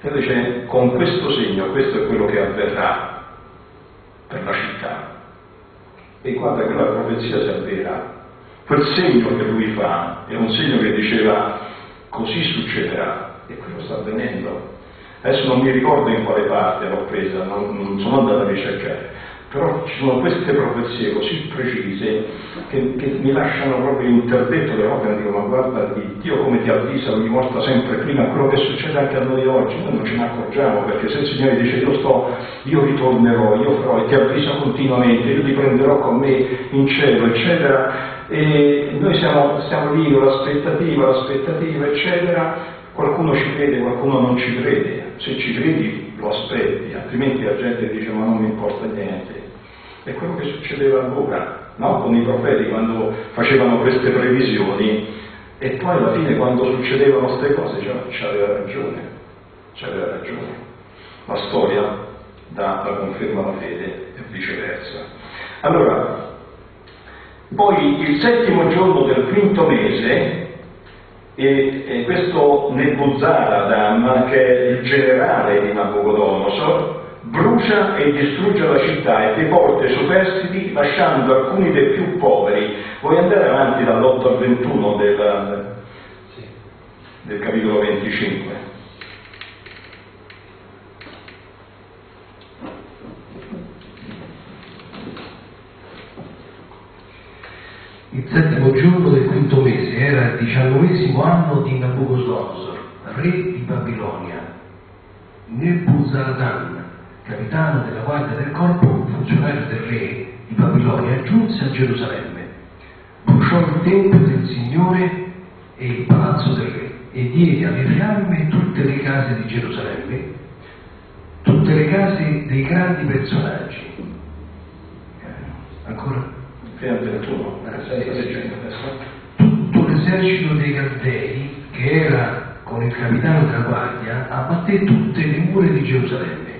E lui dice con questo segno, questo è quello che avverrà per la città. E guarda che la profezia si avvera. Quel segno che lui fa è un segno che diceva così succederà e quello sta avvenendo. Adesso non mi ricordo in quale parte l'ho presa, non, non sono andato a ricercare, però ci sono queste profezie così precise che, che mi lasciano proprio interdetto e dico ma guarda Dio come ti avvisa ogni volta sempre prima quello che succede anche a noi oggi? Noi non ce ne accorgiamo perché se il Signore dice io sto io ritornerò io farò e ti avvisa continuamente io ti prenderò con me in cielo eccetera. E noi siamo, siamo lì l'aspettativa l'aspettativa eccetera. Qualcuno ci crede qualcuno non ci crede. Se ci credi lo aspetti altrimenti la gente dice ma non mi importa niente è quello che succedeva allora, no? con i profeti quando facevano queste previsioni e poi alla fine quando succedevano queste cose c'aveva ragione, c'aveva ragione. La storia dà la conferma alla fede e viceversa. Allora, poi il settimo giorno del quinto mese, e, e questo Nebuzaradan, che è il generale di Nabucodonosor, brucia e distrugge la città e deporta i superstiti lasciando alcuni dei più poveri. Vuoi andare avanti dall'8 al 21 del, del capitolo 25?
Il settimo giorno del quinto mese era il diciannovesimo anno di Nabucodonosor, re di Babilonia. Nebuzaradan, capitano della guardia del corpo, funzionario del re di Babilonia, giunse a Gerusalemme, bruciò il tempio del Signore e il palazzo del re e diede alle fiamme tutte le case di Gerusalemme, tutte le case dei grandi personaggi. Eh, ancora?
Fino al 21, stai leggendo adesso.
Tutto l'esercito dei Galdei, che era con il capitano della guardia, abbatté tutte le mura di Gerusalemme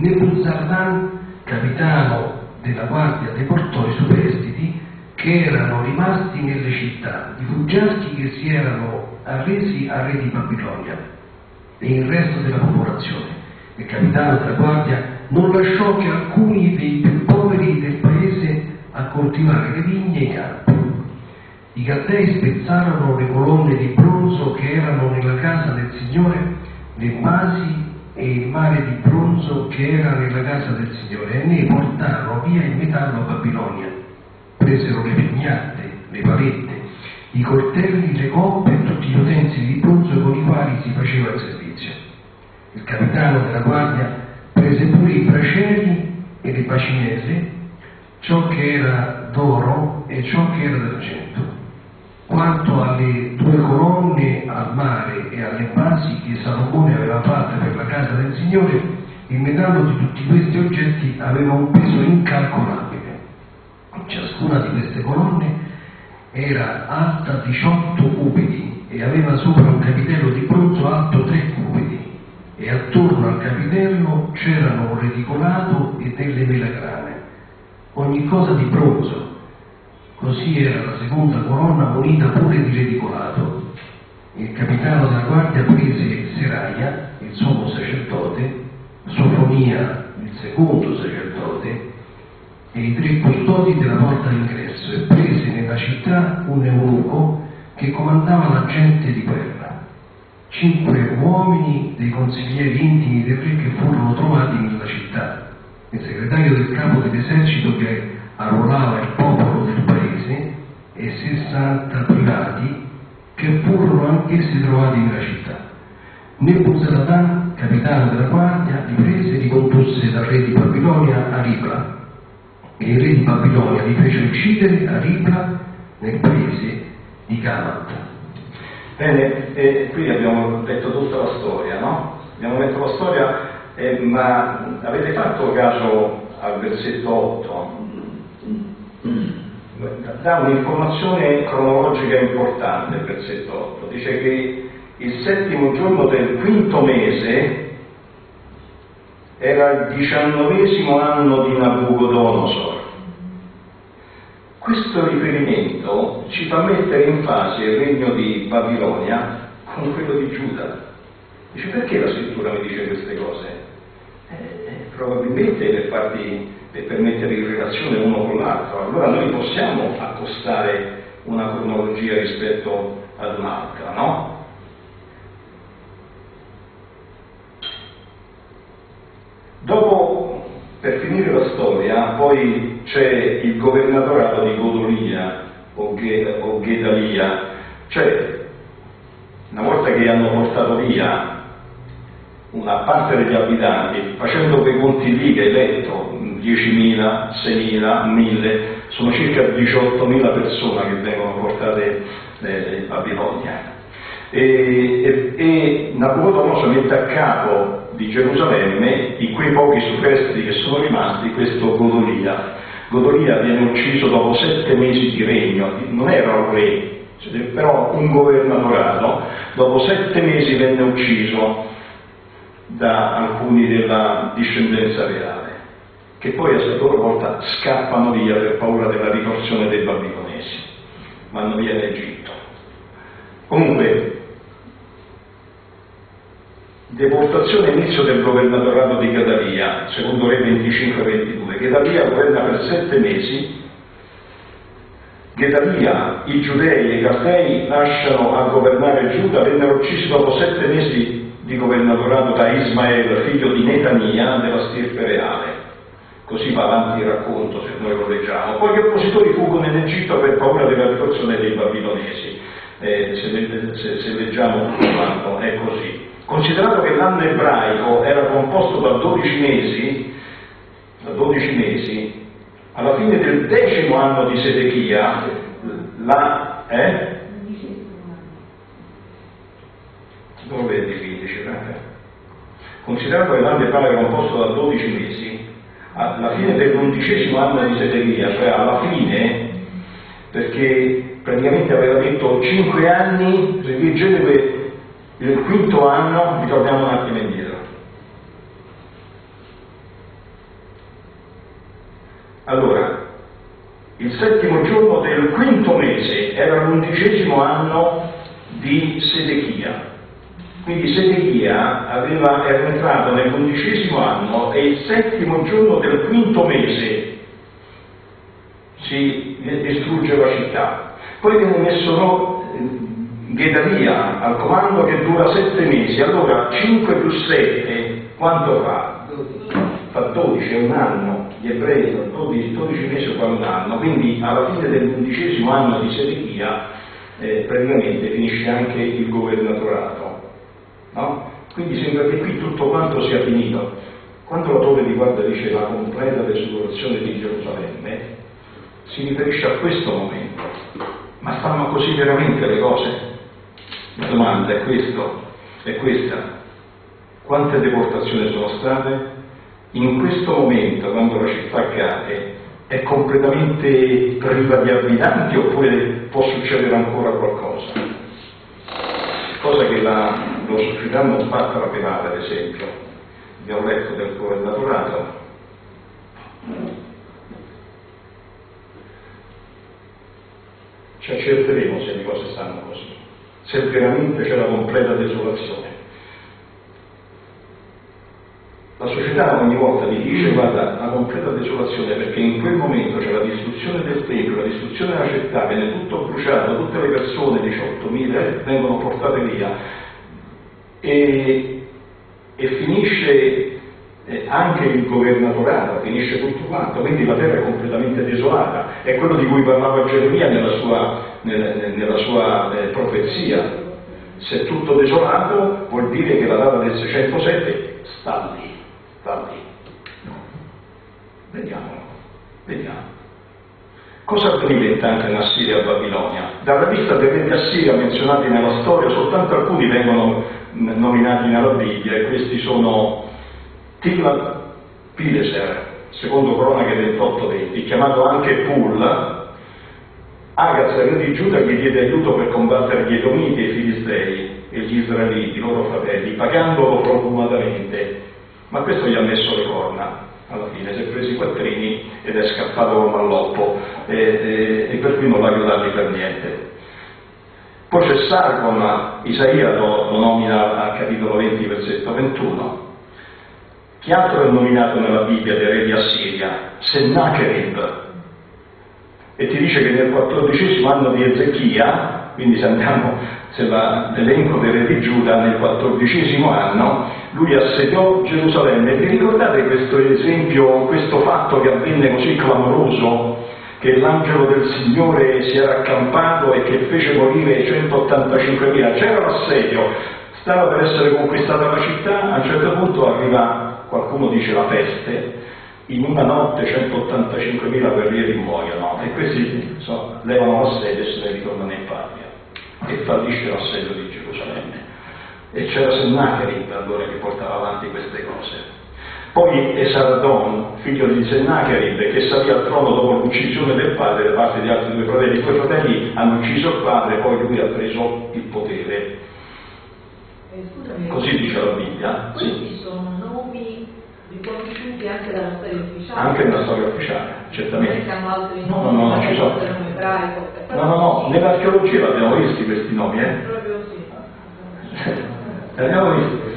Nebuzaradan, capitano della guardia, deportò i superstiti che erano rimasti nelle città, i fuggiaschi che si erano arresi al re di Babilonia e il resto della popolazione. Il capitano della guardia non lasciò che alcuni dei più poveri del paese a coltivare le vigne e i campi. I Galdei spezzarono le colonne di bronzo che erano nella casa del Signore, le basi e il mare di bronzo che era nella casa del Signore e ne portarono via il metallo a Babilonia. Presero le pignate, le palette, i coltelli, le coppe e tutti gli utensili di bronzo con i quali si faceva il servizio. Il capitano della guardia prese pure i bracieri e le bacinese, ciò che era d'oro e ciò che era d'argento quanto alle due colonne al mare e alle basi che Salomone aveva fatte per la casa del Signore, il metallo di tutti questi oggetti aveva un peso incalcolabile. Ciascuna di queste colonne era alta 18 cubiti e aveva sopra un capitello di bronzo alto 3 cubiti e attorno al capitello c'erano un reticolato e delle melagrane. Ogni cosa di bronzo, Così era la seconda colonna munita pure di reticolato. Il capitano della guardia prese Seraia, il sommo sacerdote, Neemia, il secondo sacerdote, e i tre custodi della porta d'ingresso e prese nella città un eunuco che comandava la gente di guerra. Cinque uomini dei consiglieri intimi del re che furono trovati nella città, il segretario del capo dell'esercito che arruolava il popolo del paese e 60 privati che furono anch'essi trovati nella città. Nebuzaradan, capitano della guardia, li prese e li condusse dal re di Babilonia a Ribla e il re di Babilonia li fece uccidere a Ribla nel paese di Camat.
Bene, e qui abbiamo letto tutta la storia, no? Abbiamo letto la storia, eh, ma avete fatto caso al versetto 8? Dà un'informazione cronologica importante il versetto 8. Dice che il settimo giorno del quinto mese era il diciannovesimo anno di Nabucodonosor. Questo riferimento ci fa mettere in fase il regno di Babilonia con quello di Giuda. Dice perché la scrittura mi dice queste cose? Eh, probabilmente per, farti, per, mettere in relazione uno con l'altro. Allora noi possiamo accostare una cronologia rispetto ad un'altra, no? Dopo, per finire la storia, poi c'è il governatorato di Godolia o, Gedalia, cioè una volta che hanno portato via una parte degli abitanti, facendo quei conti lì che hai letto, 10.000, 6.000, 1.000, sono circa 18.000 persone che vengono portate eh, in Babilonia. E, e, e Nabucodonosor mette a capo di Gerusalemme, di quei pochi superstiti che sono rimasti, questo Godolia. Godolia viene ucciso dopo sette mesi di regno, non era un re, però un governatorato, dopo sette mesi venne ucciso da alcuni della discendenza reale, che poi a loro volta scappano via per paura della ritorsione dei babilonesi, vanno via in Egitto. Comunque, deportazione inizio del governatorato di Gedalia, secondo Re 25-22. Gedalia governa per sette mesi. Gedalia, i giudei e i caldei lasciano a governare Giuda, vennero uccisi dopo sette mesi di governatorato da Ismael, figlio di Netania, della stirpe reale. Così va avanti il racconto, se noi lo leggiamo. Poi gli oppositori fuggono in Egitto per paura della ritorsione dei babilonesi. Eh, se, se, se leggiamo tutto quanto è così. Considerato che l'anno ebraico era composto da 12 mesi, da 12 mesi, alla fine del decimo anno di Sedechia, la, eh? Dove vedi 15? Eh? Considerato che l'anno ebraico era composto da 12 mesi, alla fine dell'undicesimo anno di Sedechia, cioè alla fine, perché praticamente aveva detto 5 anni, Genere il quinto anno, ritorniamo un attimo indietro. Allora, il settimo giorno del quinto mese era l'undicesimo anno di Sedechia. Quindi Sedechia aveva, era entrato nell'undicesimo anno e il settimo giorno del quinto mese si distrugge la città. Poi viene messo no, Gedalia al comando che dura sette mesi, allora 5 più 7 quanto fa? Fa 12, è un anno, gli ebrei sono 12, 12 mesi fa un anno, quindi alla fine dell'undicesimo anno di Sedechia eh, praticamente finisce anche il governatorato. No? Quindi sembra che qui tutto quanto sia finito. Quando l'autore riguarda dice la completa desolazione di Gerusalemme, si riferisce a questo momento. Ma stanno così veramente le cose? La domanda è, questo, è questa. Quante deportazioni sono state? In questo momento, quando la città cade, è completamente priva di abitanti oppure può succedere ancora qualcosa? Cosa che la, lo società non fa trapelare, ad esempio. Abbiamo letto del governatorato. Ci accerteremo se le cose stanno così se veramente c'è la completa desolazione. La società ogni volta gli dice guarda la completa desolazione perché in quel momento c'è la distruzione del tempio, la distruzione della città, viene tutto bruciato, tutte le persone, 18.000, vengono portate via e, e finisce eh, anche il governatorato, finisce tutto quanto, quindi la terra è completamente desolata. È quello di cui parlava Geremia nella sua, nella, nella sua eh, profezia. Se tutto desolato vuol dire che la data del 607 sta lì, sta lì. No. Vediamolo, vediamo. Cosa avveniva anche in Assiria e Babilonia? Dalla lista dei re Assiria menzionati nella storia, soltanto alcuni vengono nominati nella Bibbia e questi sono Tiglat Pileser, secondo cronache 28-20, chiamato anche Pul, Agaz, re di Giuda, gli diede aiuto per combattere gli Edomiti e i Filistei e gli Israeliti, i loro fratelli, pagandolo profumatamente. Ma questo gli ha messo le corna alla fine, si è preso i quattrini ed è scappato come all'oppo e, e, e, per cui non l'ha aiutato per niente. Poi c'è Sargon, Isaia lo, lo nomina al capitolo 20, versetto 21. Chi altro è nominato nella Bibbia dei re di Assiria? Sennacherib. E ti dice che nel quattordicesimo anno di Ezechia, quindi se andiamo, se va l'elenco dei re di Giuda, nel quattordicesimo anno, lui assediò Gerusalemme. Vi ricordate questo esempio, questo fatto che avvenne così clamoroso? Che l'angelo del Signore si era accampato e che fece morire 185.000. C'era l'assedio, stava per essere conquistata la città, a un certo punto arriva qualcuno dice la peste, in una notte 185.000 guerrieri muoiono e questi so, levano l'assedio e se ne ritornano in patria e fallisce l'assedio di Gerusalemme. E c'era Sennacherib allora che portava avanti queste cose. Poi Esardon, figlio di Sennacherib, che salì al trono dopo l'uccisione del padre da parte di altri due fratelli. I suoi fratelli hanno ucciso il padre, poi lui ha preso il potere.
Eh,
Così dice la Bibbia.
Questi sì. sono nomi riconosciuti anche dalla storia ufficiale.
Anche nella storia ufficiale, certamente.
Non siamo altri
no,
nomi,
no, no, ci sono. No, no, no, nell'archeologia l'abbiamo visti questi nomi, eh?
Proprio sì.
L'abbiamo visti.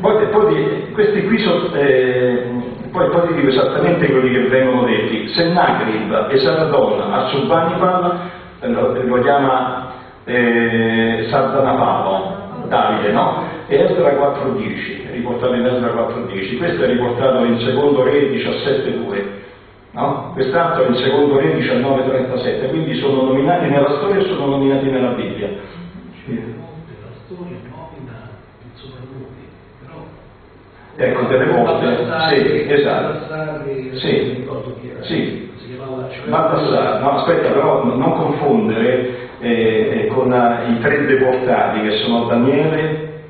Poi, poi questi qui sono, eh, poi, poi ti dico esattamente quelli che vengono detti. Sennacherib e Saradon a Subbanipal eh, lo chiama eh, Sardanapalo, Davide, no? E Esdra 4.10, riportato in Esdra 4.10. Questo è riportato in secondo re 17.2. No? Quest'altro in secondo re 19.37, quindi sono nominati nella storia e sono nominati nella Bibbia.
La storia nomina il soprannome, però
Ecco, delle volte, sì, esatto. Sì. Sì.
Cioè,
Baldassare, no aspetta però non confondere eh, con eh, i tre deportati che sono Daniele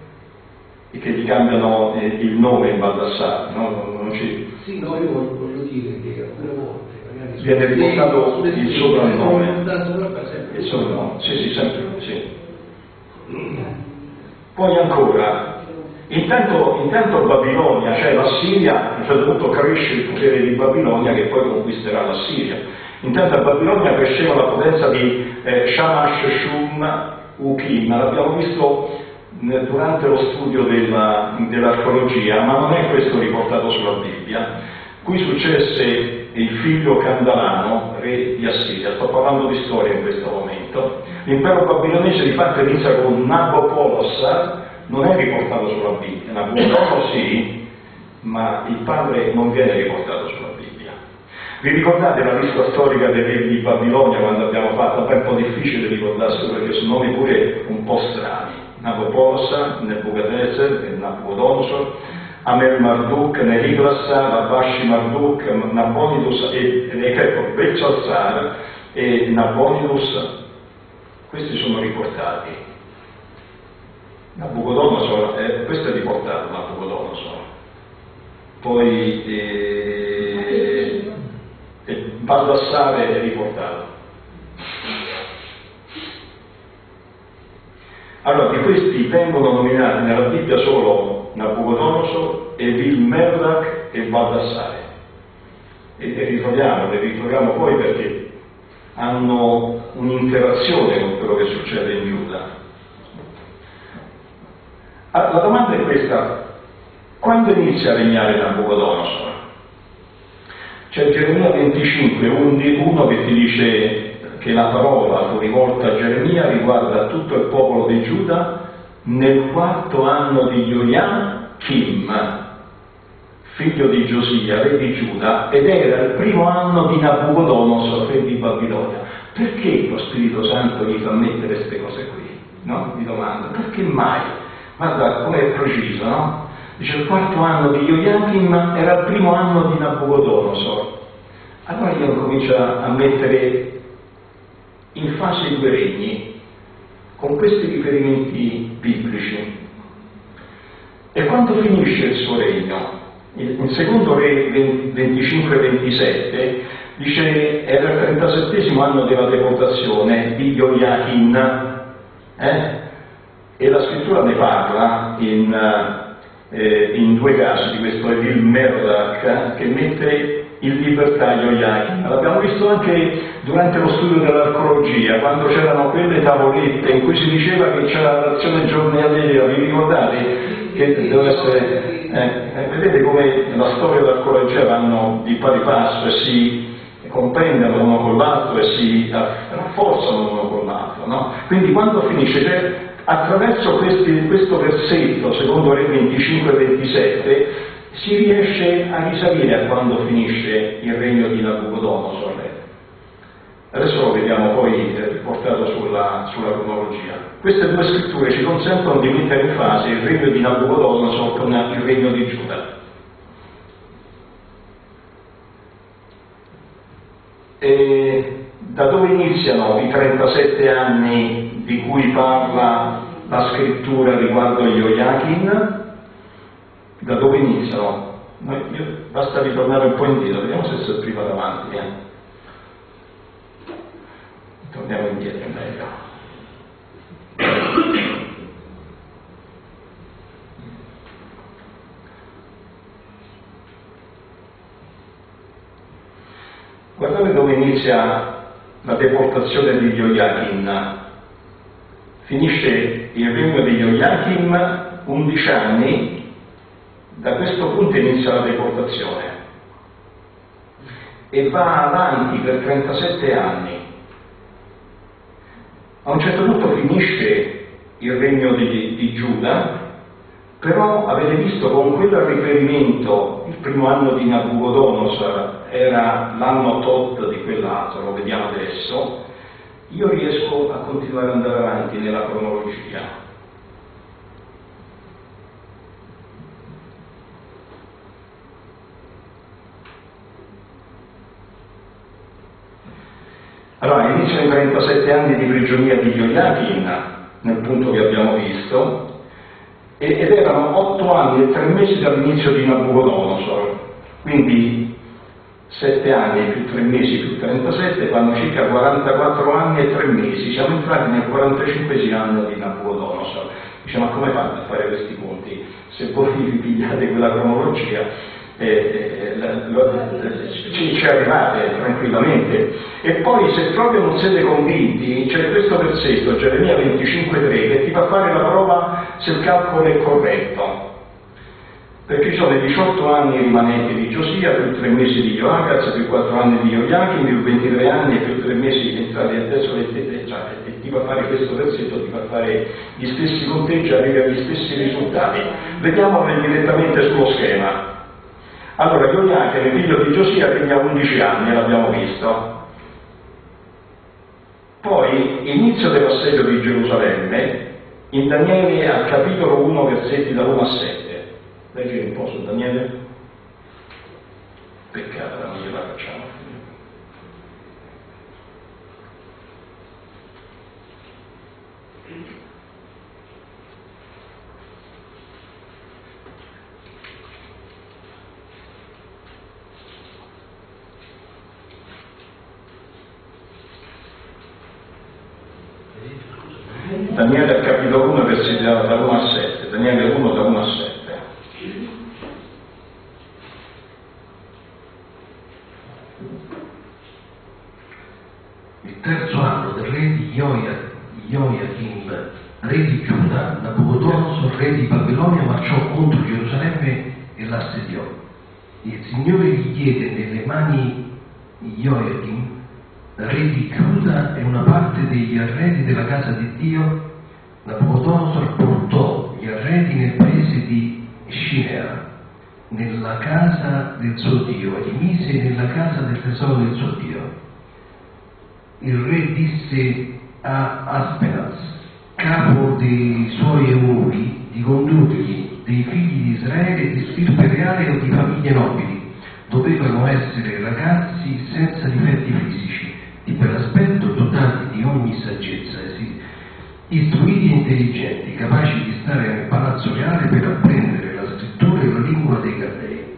e che gli cambiano eh, il nome in Baldassare, no? Non- ci-
Sì, no, io voglio dire che alcune volte magari
Viene riportato il soprannome. il soprannome, sì sì, sempre, sì. Poi ancora, intanto, intanto Babilonia, cioè la Siria, a un certo punto cresce il potere di Babilonia che poi conquisterà la Siria. Intanto a Babilonia cresceva la potenza di eh, Shamash Shum Ukim, l'abbiamo visto eh, durante lo studio della- dell'archeologia, ma non è questo riportato sulla Bibbia. Qui successe il figlio Candalano, re di Assiria, sto parlando di storia in questo momento. L'impero babilonese di fatto inizia con Nabopolassar, non è riportato sulla Bibbia, Nabucodonosor sì, ma il padre non viene riportato sulla Bibbia. Vi ricordate la lista storica dei re di Babilonia quando abbiamo fatto? È un po' difficile ricordarselo perché sono nomi pure un po' strani. Nabopolassar, Nebuchadnezzar Nabucodonosor, Amel Marduk, Neriglassa, Rabashi Marduk, Nabonidus e, ecco, Belshazzar e Nabonidus, questi sono riportati. Nabucodonosor, eh, questo è riportato Nabucodonosor. Poi eh, eh, Baldassare è riportato. Allora, di questi vengono nominati nella Bibbia solo Nabucodonosor, Evil Merdak e Baldassare. E li ritroviamo, li ritroviamo poi perché hanno un'interazione con quello che succede in Giuda. Ah, La domanda è questa, quando inizia a regnare Nabucodonosor? C'è Geremia 25, 1 che ti dice che la parola fu rivolta a Geremia riguarda tutto il popolo di Giuda nel quarto anno di Kim, figlio di Giosia, re di Giuda, ed era il primo anno di Nabucodonosor, re di Babilonia. Perché lo Spirito Santo gli fa mettere queste cose qui? No? Mi domando, perché mai? Guarda come è preciso, no? Dice il quarto anno di Joachim era il primo anno di Nabucodonosor. Allora io comincio a mettere in fase i due regni con questi riferimenti biblici. E quando finisce il suo regno? In secondo re 25-27 dice era il 37 anno della deportazione di Joachim eh? E la scrittura ne parla in eh, in due casi di questo Evil Merodach che mette in libertà Joachim. L'abbiamo visto anche durante lo studio dell'archeologia, quando c'erano quelle tavolette in cui si diceva che c'era la razione giornaliera, vi ricordate? Che deve essere... Eh, vedete come la storia dell'archeologia vanno di pari passo e si comprendono uno con l'altro e si rafforzano uno con l'altro. No? Quindi quando finisce, attraverso questi, questo versetto, secondo Re 25-27, si riesce a risalire a quando finisce il regno di Nabucodonosor. Adesso lo vediamo poi riportato sulla, sulla, cronologia. Queste due scritture ci consentono di mettere in fase il regno di Nabucodonosor con il regno di Giuda. E da dove iniziano i 37 anni di cui parla la scrittura riguardo Joachim, da dove iniziano? Basta ritornare un po' indietro, vediamo se si prima davanti. Eh. Torniamo indietro, meglio. Guardate dove inizia la deportazione di Joachim finisce il regno di Joachim 11 anni, da questo punto inizia la deportazione e va avanti per 37 anni. A un certo punto finisce il regno di, di Giuda, però avete visto con quel riferimento, il primo anno di Nabucodonosor era l'anno tot di quell'altro, lo vediamo adesso, io riesco a continuare ad andare avanti nella cronologia. Allora, iniziano i 37 anni di prigionia di Joachim, nel punto che abbiamo visto, ed erano 8 anni e 3 mesi dall'inizio di Nabucodonosor, quindi 7 anni più 3 mesi più 37 fanno circa 44 anni e 3 mesi. Siamo entrati nel 45 anno di Nabucodonosor. Dice ma come fate a fare questi conti? Se voi vi pigliate quella cronologia eh, eh, ci, ci arrivate tranquillamente. E poi se proprio non siete convinti, c'è questo versetto, Geremia 25.3, che ti fa fare la prova se il calcolo è corretto perché sono i 18 anni rimanenti di Giosia, più 3 mesi di Joachaz, più 4 anni di Joachim, più 23 anni e più 3 mesi entrati adesso e, cioè, e ti fa fare questo versetto, ti fa fare gli stessi conteggi, arrivi agli stessi risultati. Vediamolo direttamente sullo schema. Allora, Joachim, figlio di Giosia, regna 11 anni, l'abbiamo visto. Poi, inizio dell'assedio di Gerusalemme, in Daniele al capitolo 1, versetti da 1 a 7. Leggere un po' su Daniele. Peccato, non gliela facciamo. Daniele al capitolo 1 versetti da 1 a 7, Daniele 1 da 1 a 7.
terzo anno del re di Joachim, re di Giuda, Nabucodonosor, re di Babilonia, marciò contro Gerusalemme l'assediò. Il Signore gli diede nelle mani Joachim, re di Giuda e una parte degli arredi della casa di Dio. Nabucodonosor portò gli arredi nel paese di Shinea, nella casa del suo Dio, e li mise nella casa del tesoro del suo Dio. Il re disse a Aspenaz, capo dei suoi eunuchi, di condurgli dei figli di Israele di stirpe reale o di famiglie nobili. Dovevano essere ragazzi senza difetti fisici, di bell'aspetto, dotati di ogni saggezza, istruiti e intelligenti, capaci di stare nel palazzo reale per apprendere la scrittura e la lingua dei Galdei.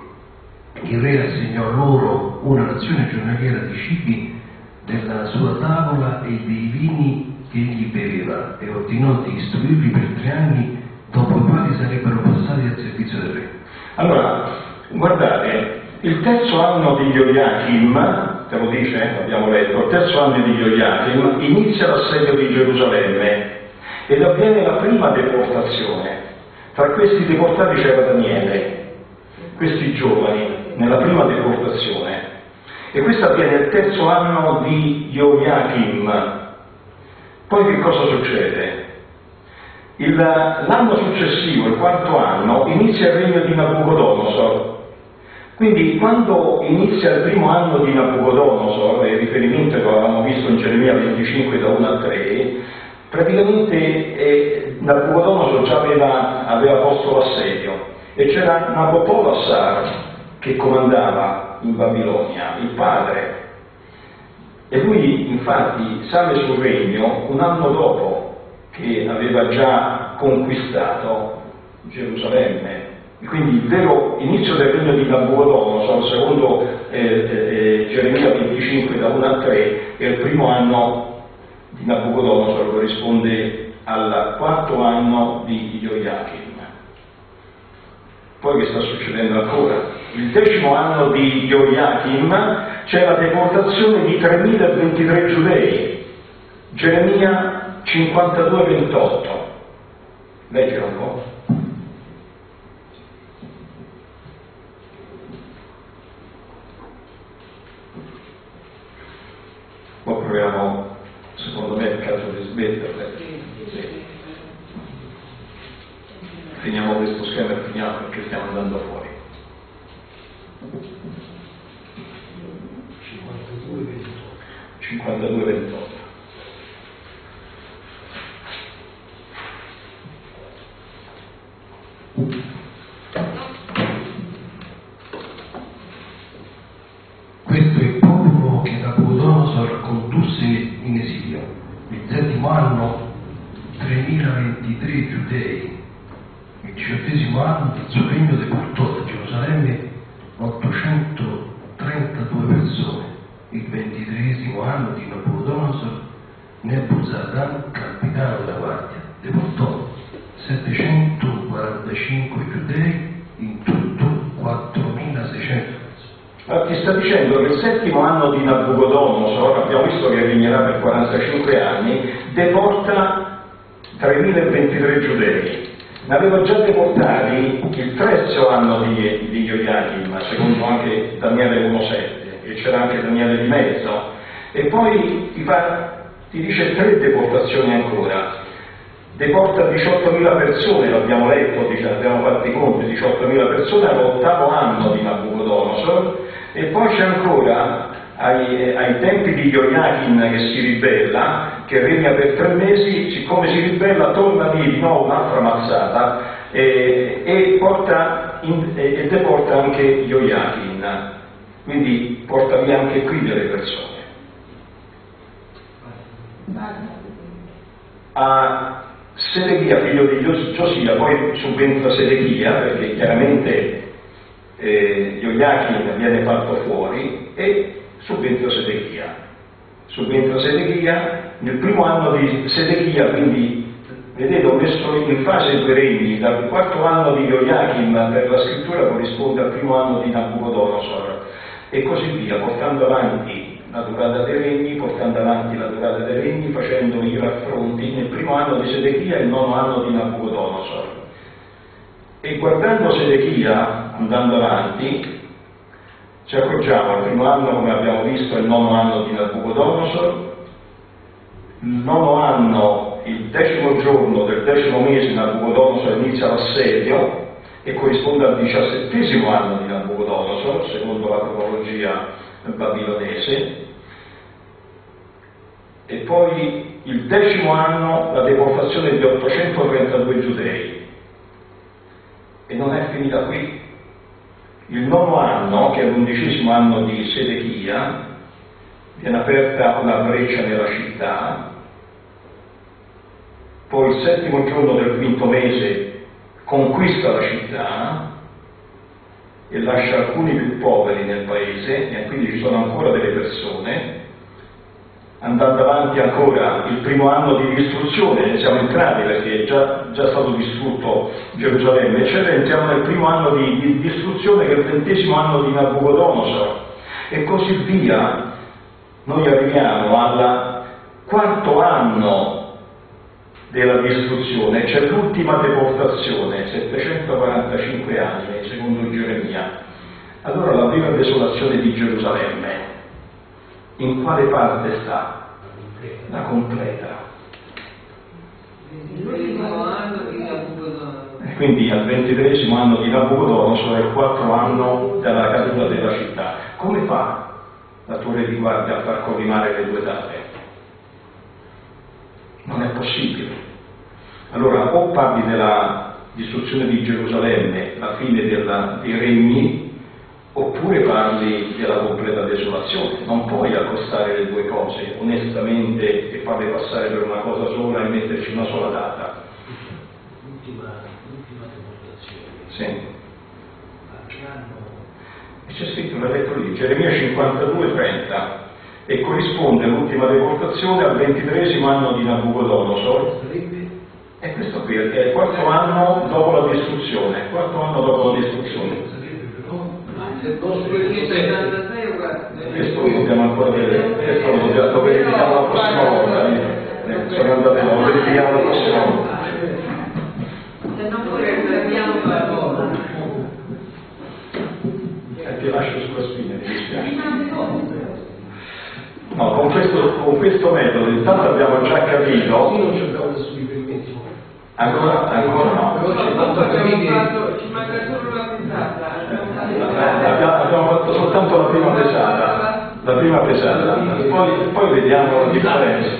Il re assegnò loro una razione giornaliera di cibi della sua tavola e dei vini che egli beveva e ordinò di istruirli per tre anni, dopo i quali sarebbero passati al servizio del re.
Allora, guardate, il terzo anno di Joachim, te lo dice, abbiamo letto, il terzo anno di Joachim inizia l'assedio di Gerusalemme ed avviene la prima deportazione. Tra questi deportati c'era Daniele, questi giovani, nella prima deportazione. E questo avviene il terzo anno di Joachim. Poi che cosa succede? Il- l'anno successivo, il quarto anno, inizia il regno di Nabucodonosor. Quindi quando inizia il primo anno di Nabucodonosor, il riferimento lo avevamo visto in Geremia 25 da 1 a 3, praticamente eh, Nabucodonosor già aveva, aveva posto l'assedio e c'era Nabopolassar che comandava in Babilonia, il padre. E lui infatti sale sul regno un anno dopo che aveva già conquistato Gerusalemme. Quindi il vero inizio del regno di Nabucodonosor, secondo eh, eh, Geremia 25 da 1 a 3, è il primo anno di Nabucodonosor, corrisponde al quarto anno di Joachim. Poi che sta succedendo ancora? Il decimo anno di Joachim c'è la deportazione di 3023 giudei. Geremia 52-28. Leggilo un po'. Poi proviamo, secondo me è il caso di smetterle. Sì. Finiamo questo schema e finiamo perché stiamo andando fuori.
52 28.
52-28.
Deportò da Gerusalemme 832 persone. Il ventitreesimo anno di Nabucodonosor Nebuzaradan, capitano della guardia, deportò 745 giudei, in tutto 4600
Ma ti sta dicendo che il settimo anno di Nabucodonosor, abbiamo visto che regnerà per 45 anni, deporta 3023 giudei. Ne aveva già deportati il terzo anno di, di Joachim, secondo anche Daniele 1.7, e c'era anche Daniele di mezzo. E poi ti, fa- ti dice tre deportazioni ancora. Deporta 18.000 persone, l'abbiamo letto, abbiamo fatto i conti, 18.000 persone all'ottavo anno di Nabucodonosor, e poi c'è ancora ai, ai tempi di Joachim che si ribella, che regna per tre mesi, siccome si ribella torna lì di nuovo un'altra mazzata e, e porta in- e- e deporta anche Joachim, quindi porta via anche qui delle persone. a Sedechia, figlio di Gios- Giosia, poi subentra Sedechia, perché chiaramente eh, Joachim viene fatto fuori e subentra Sedechia. Subentra Sedechia nel primo anno di Sedechia, quindi vedete ho messo in fase due regni, dal quarto anno di Joachim per la scrittura corrisponde al primo anno di Nabucodonosor e così via, portando avanti la durata dei regni, portando avanti la durata dei regni, facendo i raffronti nel primo anno di Sedechia e il nono anno di Nabucodonosor. E guardando Sedechia, andando avanti, ci accorgiamo, il primo anno, come abbiamo visto, il nono anno di Nabucodonosor, il nono anno, il decimo giorno del decimo mese Nabucodonosor inizia l'assedio e corrisponde al diciassettesimo anno di Nabucodonosor, secondo la cronologia babilonese, e poi il decimo anno la deportazione di 832 giudei. E non è finita qui. Il nono anno, che è l'undicesimo anno di Sedechia, viene aperta una breccia nella città, poi il settimo giorno del quinto mese conquista la città e lascia alcuni più poveri nel paese, e quindi ci sono ancora delle persone, andando avanti ancora il primo anno di distruzione, siamo entrati perché è già, già stato distrutto Gerusalemme, eccetera, entriamo nel primo anno di, di distruzione che è il ventesimo anno di Nabucodonosor e così via, noi arriviamo al quarto anno della distruzione, c'è l'ultima deportazione, 745 anni, secondo Geremia. Allora la prima desolazione di Gerusalemme, in quale parte sta? La completa. E quindi al ventitresimo anno di Nabucodonosor è il quarto anno della caduta della città. Come fa la torre di guardia a far collimare le due date? Non è possibile. Allora, o parli della distruzione di Gerusalemme, la fine della, dei regni, oppure parli della completa desolazione. Non puoi accostare le due cose onestamente e farle passare per una cosa sola e metterci una sola data.
L'ultima, l'ultima deportazione.
Sì.
A che anno?
E c'è scritto, l'ha letto lì, Geremia 52, 30, e corrisponde all'ultima deportazione al ventitresimo anno di Nabucodonosor, e questo qui è il quarto anno dopo la distruzione, quarto anno dopo la distruzione.
sarebbe però
Se fosse 76 uguale.
Questo lo dobbiamo ancora vedere, questo lo verifichiamo la prossima volta, sono andato, lo verifichiamo la prossima volta.
Se non poi prendiamo la cosa.
E ti lascio sulla spina, mi dispiace. No, con questo, con questo metodo intanto abbiamo già
Io
capito,
non cercavo nessun riferimento.
ancora, ancora no.
Ci manca solo la pensata.
Abbiamo, fatto soltanto la prima pesata, la prima pesata, poi, poi vediamo la differenza.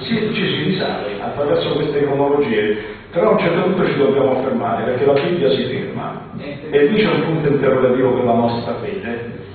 Sì, ci si risale. Attraverso queste cronologie, però a un certo punto ci dobbiamo fermare perché la Bibbia si ferma. E lì c'è un punto interrogativo per la nostra fede